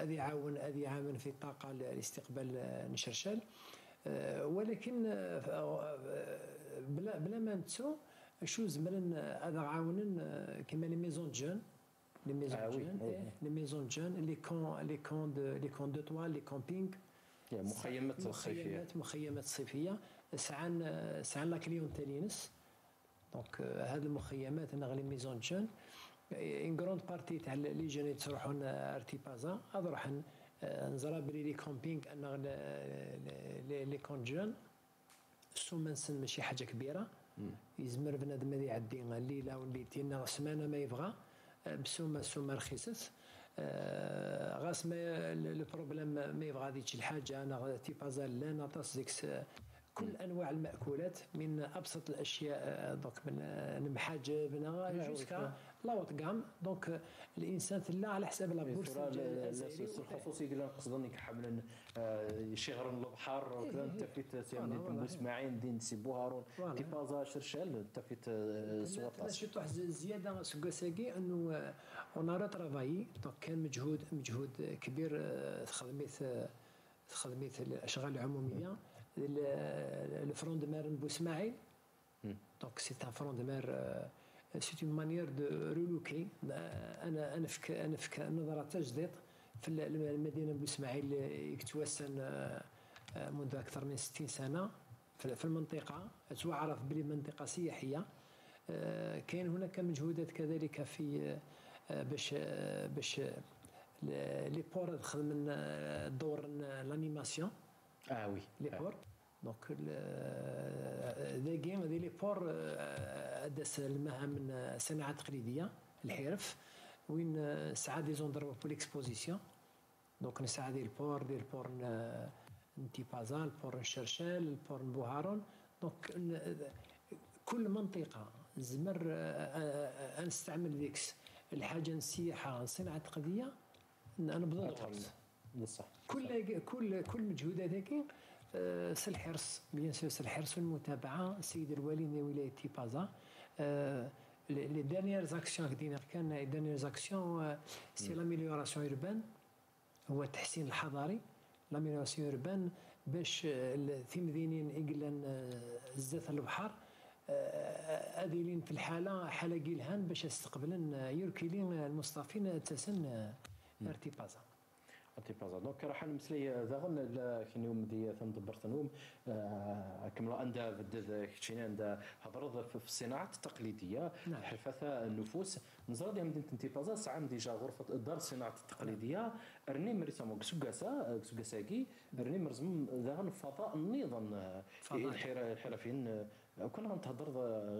Speaker 17: هذه يعاون هذه يعاون في الطاقه لاستقبال نشرشال ولكن بلا بلا ما نتسو شو زمرن هذا عاونن كيما لي ميزون جون لي ميزون جون لي ميزون جون لي كون لي كون دو لي كون دو توال لي كومبينغ
Speaker 1: مخيمات صيفيه
Speaker 17: مخيمات مخيمات صيفيه سعان سعان لا كليونتيل ينس دونك هذه المخيمات نغلي ميزون جون ان كروند بارتي تاع لي جون اللي تروحون ارتي بازا راح نزرى بلي لي كومبينغ ان لي كونت جون السومنسن ماشي حاجة كبيره يزمر بنادم هذا يعدي الليلة وليلتين سمانة ما يبغى بسومة السومه رخيصت غاس ما البروبليم ما يبغى هذيك الحاجة أنا تيبازا لا ناطاس ديكس كل أنواع المأكولات من أبسط الأشياء دونك من المحاجب جوسكا لاوت كام دونك الإنسان ثلا على حساب لا بورس
Speaker 1: الخصوصي قلنا قصدني حملا شغر البحر وكذا انت فيت سيدي بن إسماعيل دين سي بوهارون تيبازا شرشال انت فيت
Speaker 17: سواطاس شفت واحد زيادة سكاساكي إنه اون ارا ترافاي دونك كان مجهود مجهود كبير خدميت خدميت الأشغال العمومية. الفرون دو مير بوسماعيل دونك سي ان فرون دو مير سي اون مانيير دو رولوكي أنا أنا فك أنا فك نظرة تجديد في المدينة بوسماعيل يتوسن منذ أكثر من 60 سنة. في المنطقة تعرف بلي منطقة سياحية. كاين هناك مجهودات كذلك في باش باش لي بور تخدم دور لانيماسيون
Speaker 1: آه وي
Speaker 17: لي بور دونك ذاكي هذه لي بور داس المهام من الصناعه التقليديه الحرف. وين ساعات دي زوندروا بو ليكسبوزيسيون دونك نساعد البور ديال البور نتي بازا البور نشرشال البور نبوهارون donc كل منطقة زمر نستعمل ديكس الحاجة السياحه الصناعه التقليديه نبذل
Speaker 1: بصح
Speaker 17: كل كل كل مجهود هذاك الحرص bien sûr الحرص والمتابعه السيد الوالي من ولاية تيبازا. les dernières actions دينا كان les dernières actions c'est l'amélioration urbaine هو التحسين الحضاري. لاميليوراسيون اوربان باش التمدينين يقلن زات البحر. آذيلين في الحالة حالة قيلهان باش يستقبلن يركلين المصطفين تسن ارتبازا
Speaker 1: ارتبازا دونك راح نمسلي ذاغن كين يوم دي تندبر تنوم كملا عند بدد كتشينا عند هضرض في الصناعات التقليدية
Speaker 17: نعم.
Speaker 1: حرفة النفوس. نزرد يوم مدينة انتبازا ساعه ديجا غرفة دار الصناعات التقليدية. أرني مريسامو كسوكاسا كسوكاساكي. أرني مرزم ذاغن فضاء النظام الحرفيين كنا نتهضر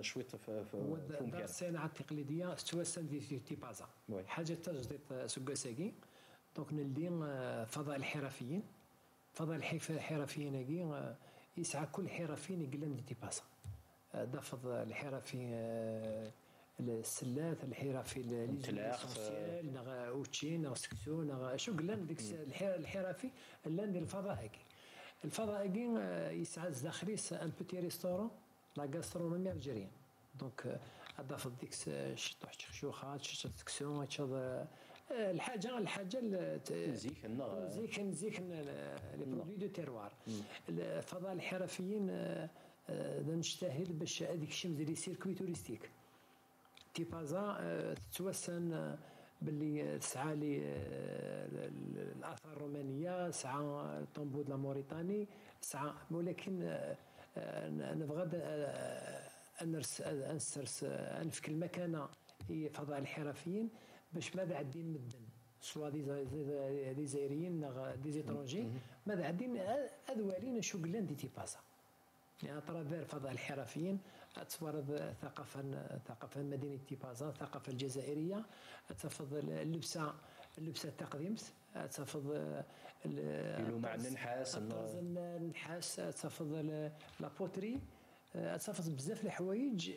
Speaker 1: شوية في
Speaker 17: هو دار الصناعة التقليدية توسن في تيبازا حاجة تجديد سوكاساكي. دونك نلدي فضاء الحرفيين. فضاء الحرفيين هاكي يسعى كل حرفيين يقلم دي تيباسا دافض الحرفي السلات الحرفي ليزونسيال نغ اوتشي نغ سكسو نغ شو قلن ديك الحرفي لأن ديال الفضاء هاكي. الفضاء هاكي يسعى داخليس أن بوتي ريستورون لا غاسترونومي الجيريان دونك اضافت ديك شطوح شخشوخات شطوح سكسو الحاجة الحاجة
Speaker 1: نزيك
Speaker 17: نزيك نزيك لي برودوي دو تيروار. الفضاء الحرفيين نجتهد باش هذيك الشيء مزال سيركوي توريستيك. تيبازا تتوسن باللي تسعى لي الآثار الرومانية سعى طومبو لا موريتاني سعى ولكن نبغى نرس نسرس نفك المكانة فضاء الحرفيين. باش ماذا عدين مدن سوا دي زايريين دي زيترونجي ماذا عدين اذوالين شو قلان دي تيباسا. يعني ترافير فضاء الحرفيين تفرض ثقافة ثقافة مدينة تيبازا الثقافة الجزائرية تفض اللبسة اللبسة التقديمت تفض
Speaker 1: مع النحاس
Speaker 17: النحاس تفض لابوتري تفض بزاف الحوايج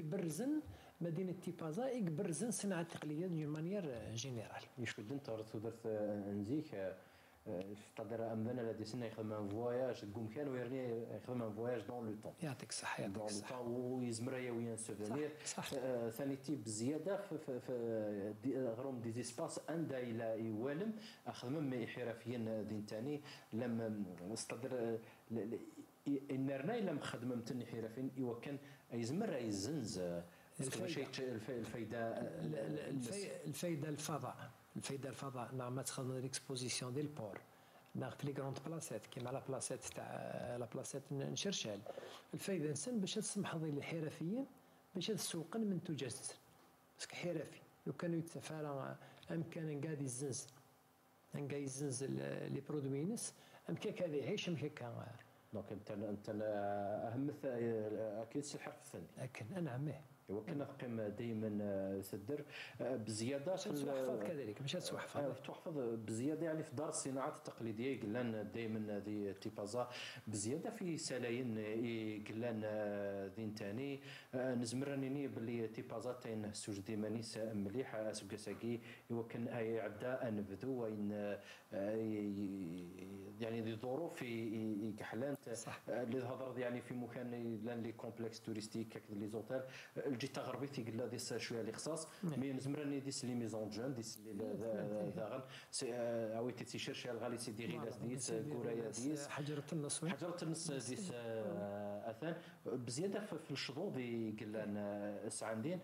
Speaker 17: يبرزن مدينة تيبازا يبرزن الصناعه التقليدية دون مانيير جينيرال
Speaker 1: يشكد انت درت نزيك تقدر امنا الذي سنه يخدم ان فواياج تقوم كان ويرني يخدم ان فواياج دون لو طون
Speaker 17: يعطيك الصحة يعطيك الصحة.
Speaker 1: ويزمر يويا سوفونير ثاني تيب زيادة في غروم دي زيسباس عندها إلى يوالم خدم حرفيا دين ثاني لما استقدر النرنا الا مخدمه متن حرفيين ايوا كان يزمر يزنز
Speaker 17: الفايدة. الفضاء. الفايدة الفضاء. نعم تخدم ليكسبوزيسيون ديال البور في لي كروند بلاسيت كيما لا بلاسيت تاع لا بلاسيت نشرشال. الفايدة نسن باش تسمح للحرفيين باش تسوقن منتوجات باسكو حرفي. لو كانوا يتفارى امكان قاعد يزنز قاعد يزنز لي برودوي نس امكان كان يعيش امكان كان
Speaker 1: دونك انت أنت أهم أكيد الحرف الفني
Speaker 17: لكن أنا عمه
Speaker 1: وكنا قيم دائما سدر بزيادة
Speaker 17: في التحفظ كذلك مش
Speaker 1: تحفظ تحفظ بزيادة يعني في دار الصناعات التقليدية قلنا دائما هذه تيبازا بزيادة في سلاين قلنا ذين ثاني نزمر راني باللي تيبازا تين سوج ديماني مليح سكاساكي يمكن أي عدا انبذو وين يعني ذي ظروف يكحلانت اللي هضر يعني في مكان لأن لي كومبلكس توريستيك لي زوتيل الجيتا غربي تيقول لا ديس شوية اللي خصاص مي نزمر راني ديس لي ميزون جون ديس داغن عاوي تيشير شي الغالي سيدي غيلاس ديس كورايا ديس.
Speaker 17: حجرة النص
Speaker 1: حجرة النص ديس أثان. بزيادة في الشظوظ قلنا سعندين.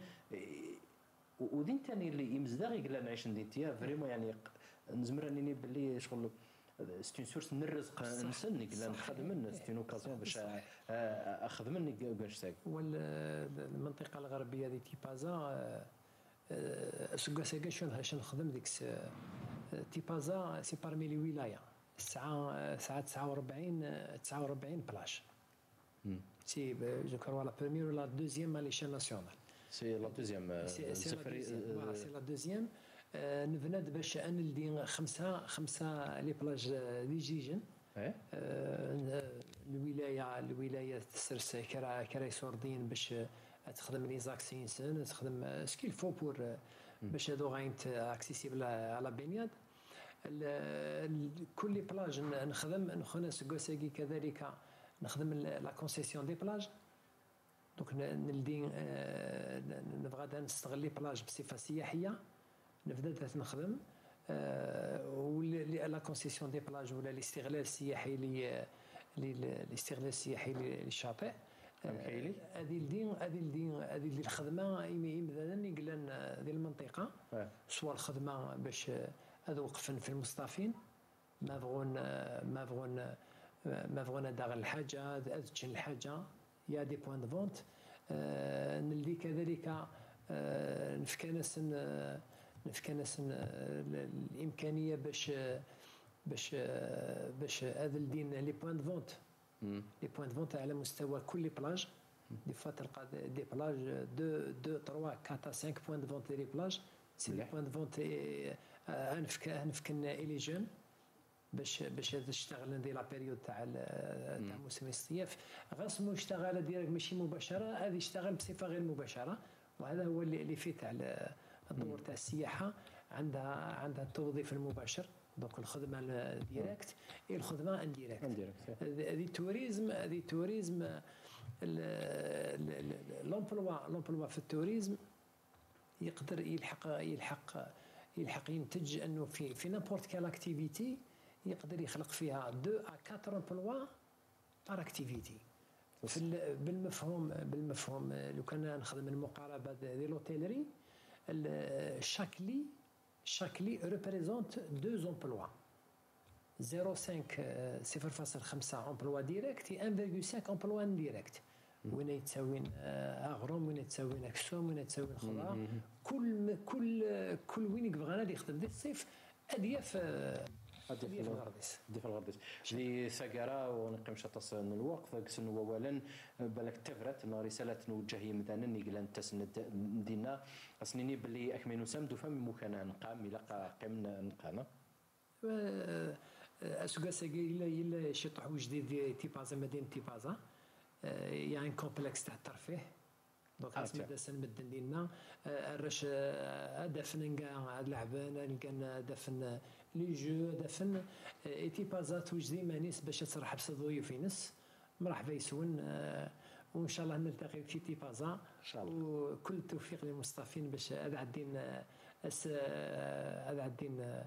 Speaker 1: ودين ثاني اللي يمزداغ قلنا نعيش نديتيا فريمون يعني نزمر راني باللي شغل سيتي سورس من الرزق نسني قلنا نخدم سيتي اوكازيون باش اخذ مني كاش ساك
Speaker 17: والمنطقة الغربيه دي تيبازا سكا ساكا شنو شنو نخدم ديك تيبازا سي بارمي لي ولايه الساعة ساعه 49 49 بلاش سي جو كروا لا بروميير ولا دوزيام على ليشيل ناسيونال
Speaker 1: سي لا دوزيام
Speaker 17: سي لا دوزيام نبناد باش انلدي خمسة خمسة لي بلاج دي جيجن الولاية الولاية تسرس كرا كرا يسوردين باش تخدم لي زاكسينسن تخدم سكيل فو بور باش هادو غاين اكسيسيبل على بينياد كل بلاج نخدم نخدم سكوساكي كذلك نخدم لا كونسيسيون دي بلاج دونك نلدي نبغى نستغل لي بلاج بصفة سياحية. نبدا نخدم لا كونسيسيون دي بلاج ولا الاستغلال السياحي الاستغلال السياحي للشاطئ. هذه الدين هذه الدين هذه الخدمة. مثلا يقلن هذه المنطقة. سواء الخدمة باش هذا وقفن في المصطفين. ما بغون ما بغون ما بغون داغ الحاجة تشن الحاجة. يا دي بوان دو فونت نلدي كذلك نفكانس نفكانس الإمكانية باش باش باش هذا الدين لي بوان دو فونت. لي بوان دو فونت على مستوى كل بلاج. دي فوا تلقى دي بلاج دو دو تروا كاتا 5 بوان دو فونت لي بلاج سي لي بوان دو فونت انفك انفكن إلي جون باش باش تشتغل ندير لا بيريود تاع تاع موسم الصيف. غاس اشتغل ديريكت ماشي مباشرة هذه يشتغل بصفة غير مباشرة. وهذا هو اللي فيه تاع الدور تاع السياحة عندها عندها التوظيف المباشر donc الخدمة directe هي الخدمة indirecte هذه ال tourisme هذه ال tourisme l'emploi l'emploi في ال tourisme يقدر يلحق يلحق يلحق ينتج إنه في في n'importe quelle activité يقدر يخلق فيها deux à 4 emplois par activité بالمفهوم بالمفهوم لو كان نخدم المقاربة ديال l'hôtellerie chaque lit, chaque lit représente deux emplois. 0,5 0.5 emploi direct et 1,5 emploi indirect. وين يتساوين اغروم وين يتساوين اكسوم وين يتساوين خضار كل كل كل وين يبغى غادي يخدم دي الصيف ادياف
Speaker 1: في الغرديس دي في الغرديس لي ثقرا ونقيم شطس الوقت. كسن اولا بالك تفرت رسالة نوجه مثلا يقلان تسند دينا أسنيني بلي اكمنو سامدو فم مكان نقام ملقا قيم نقانا
Speaker 17: اسوكا ساكي الا إلا شي طحو جديد تيبازا مدينة تيبازا. يعني كومبلكس تاع الترفيه دونك اسمي داسن مدن ديالنا الرش دفن كاع لعبان نلقى دفن لي جو دفن ايتيبازات وجدي مانيس باش ترحب في نس مرحبا يسون وإن شاء الله نلتقي في تيبازا إن
Speaker 1: شاء الله.
Speaker 17: وكل التوفيق للمصطفين باش هذا عدين هذا عدين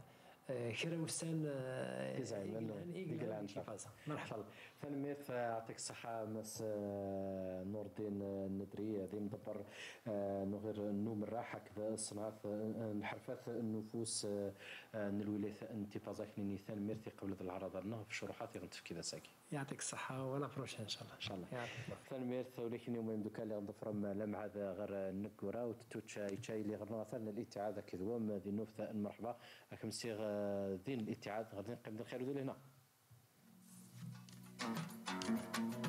Speaker 17: كرا وسان
Speaker 1: كيزعم يقلع إن شاء الله. مرحبا. فالميرث يعطيك الصحة مس نور الدين الندري هذه مدبر نغير النوم الراحة كذا الصناعة الحرفات النفوس الولايات انتفاضات نيثان ميرثي قبل العرض. في شروحات يغنتف كذا ساكي.
Speaker 17: يعطيك الصحة ولا بروشين إن شاء الله.
Speaker 1: إن شاء الله. فان ميرث ولكن يوم يمدوكا اللي غنضفر مع عاد غير نكورا وتتوتشا يتشاي اللي غير غثل الاتعاذ كذوم. ذي نوفتا مرحبا. راكم سيغ ذين الاتعاذ. غادي نقيم الخير ذو هنا. Thank you.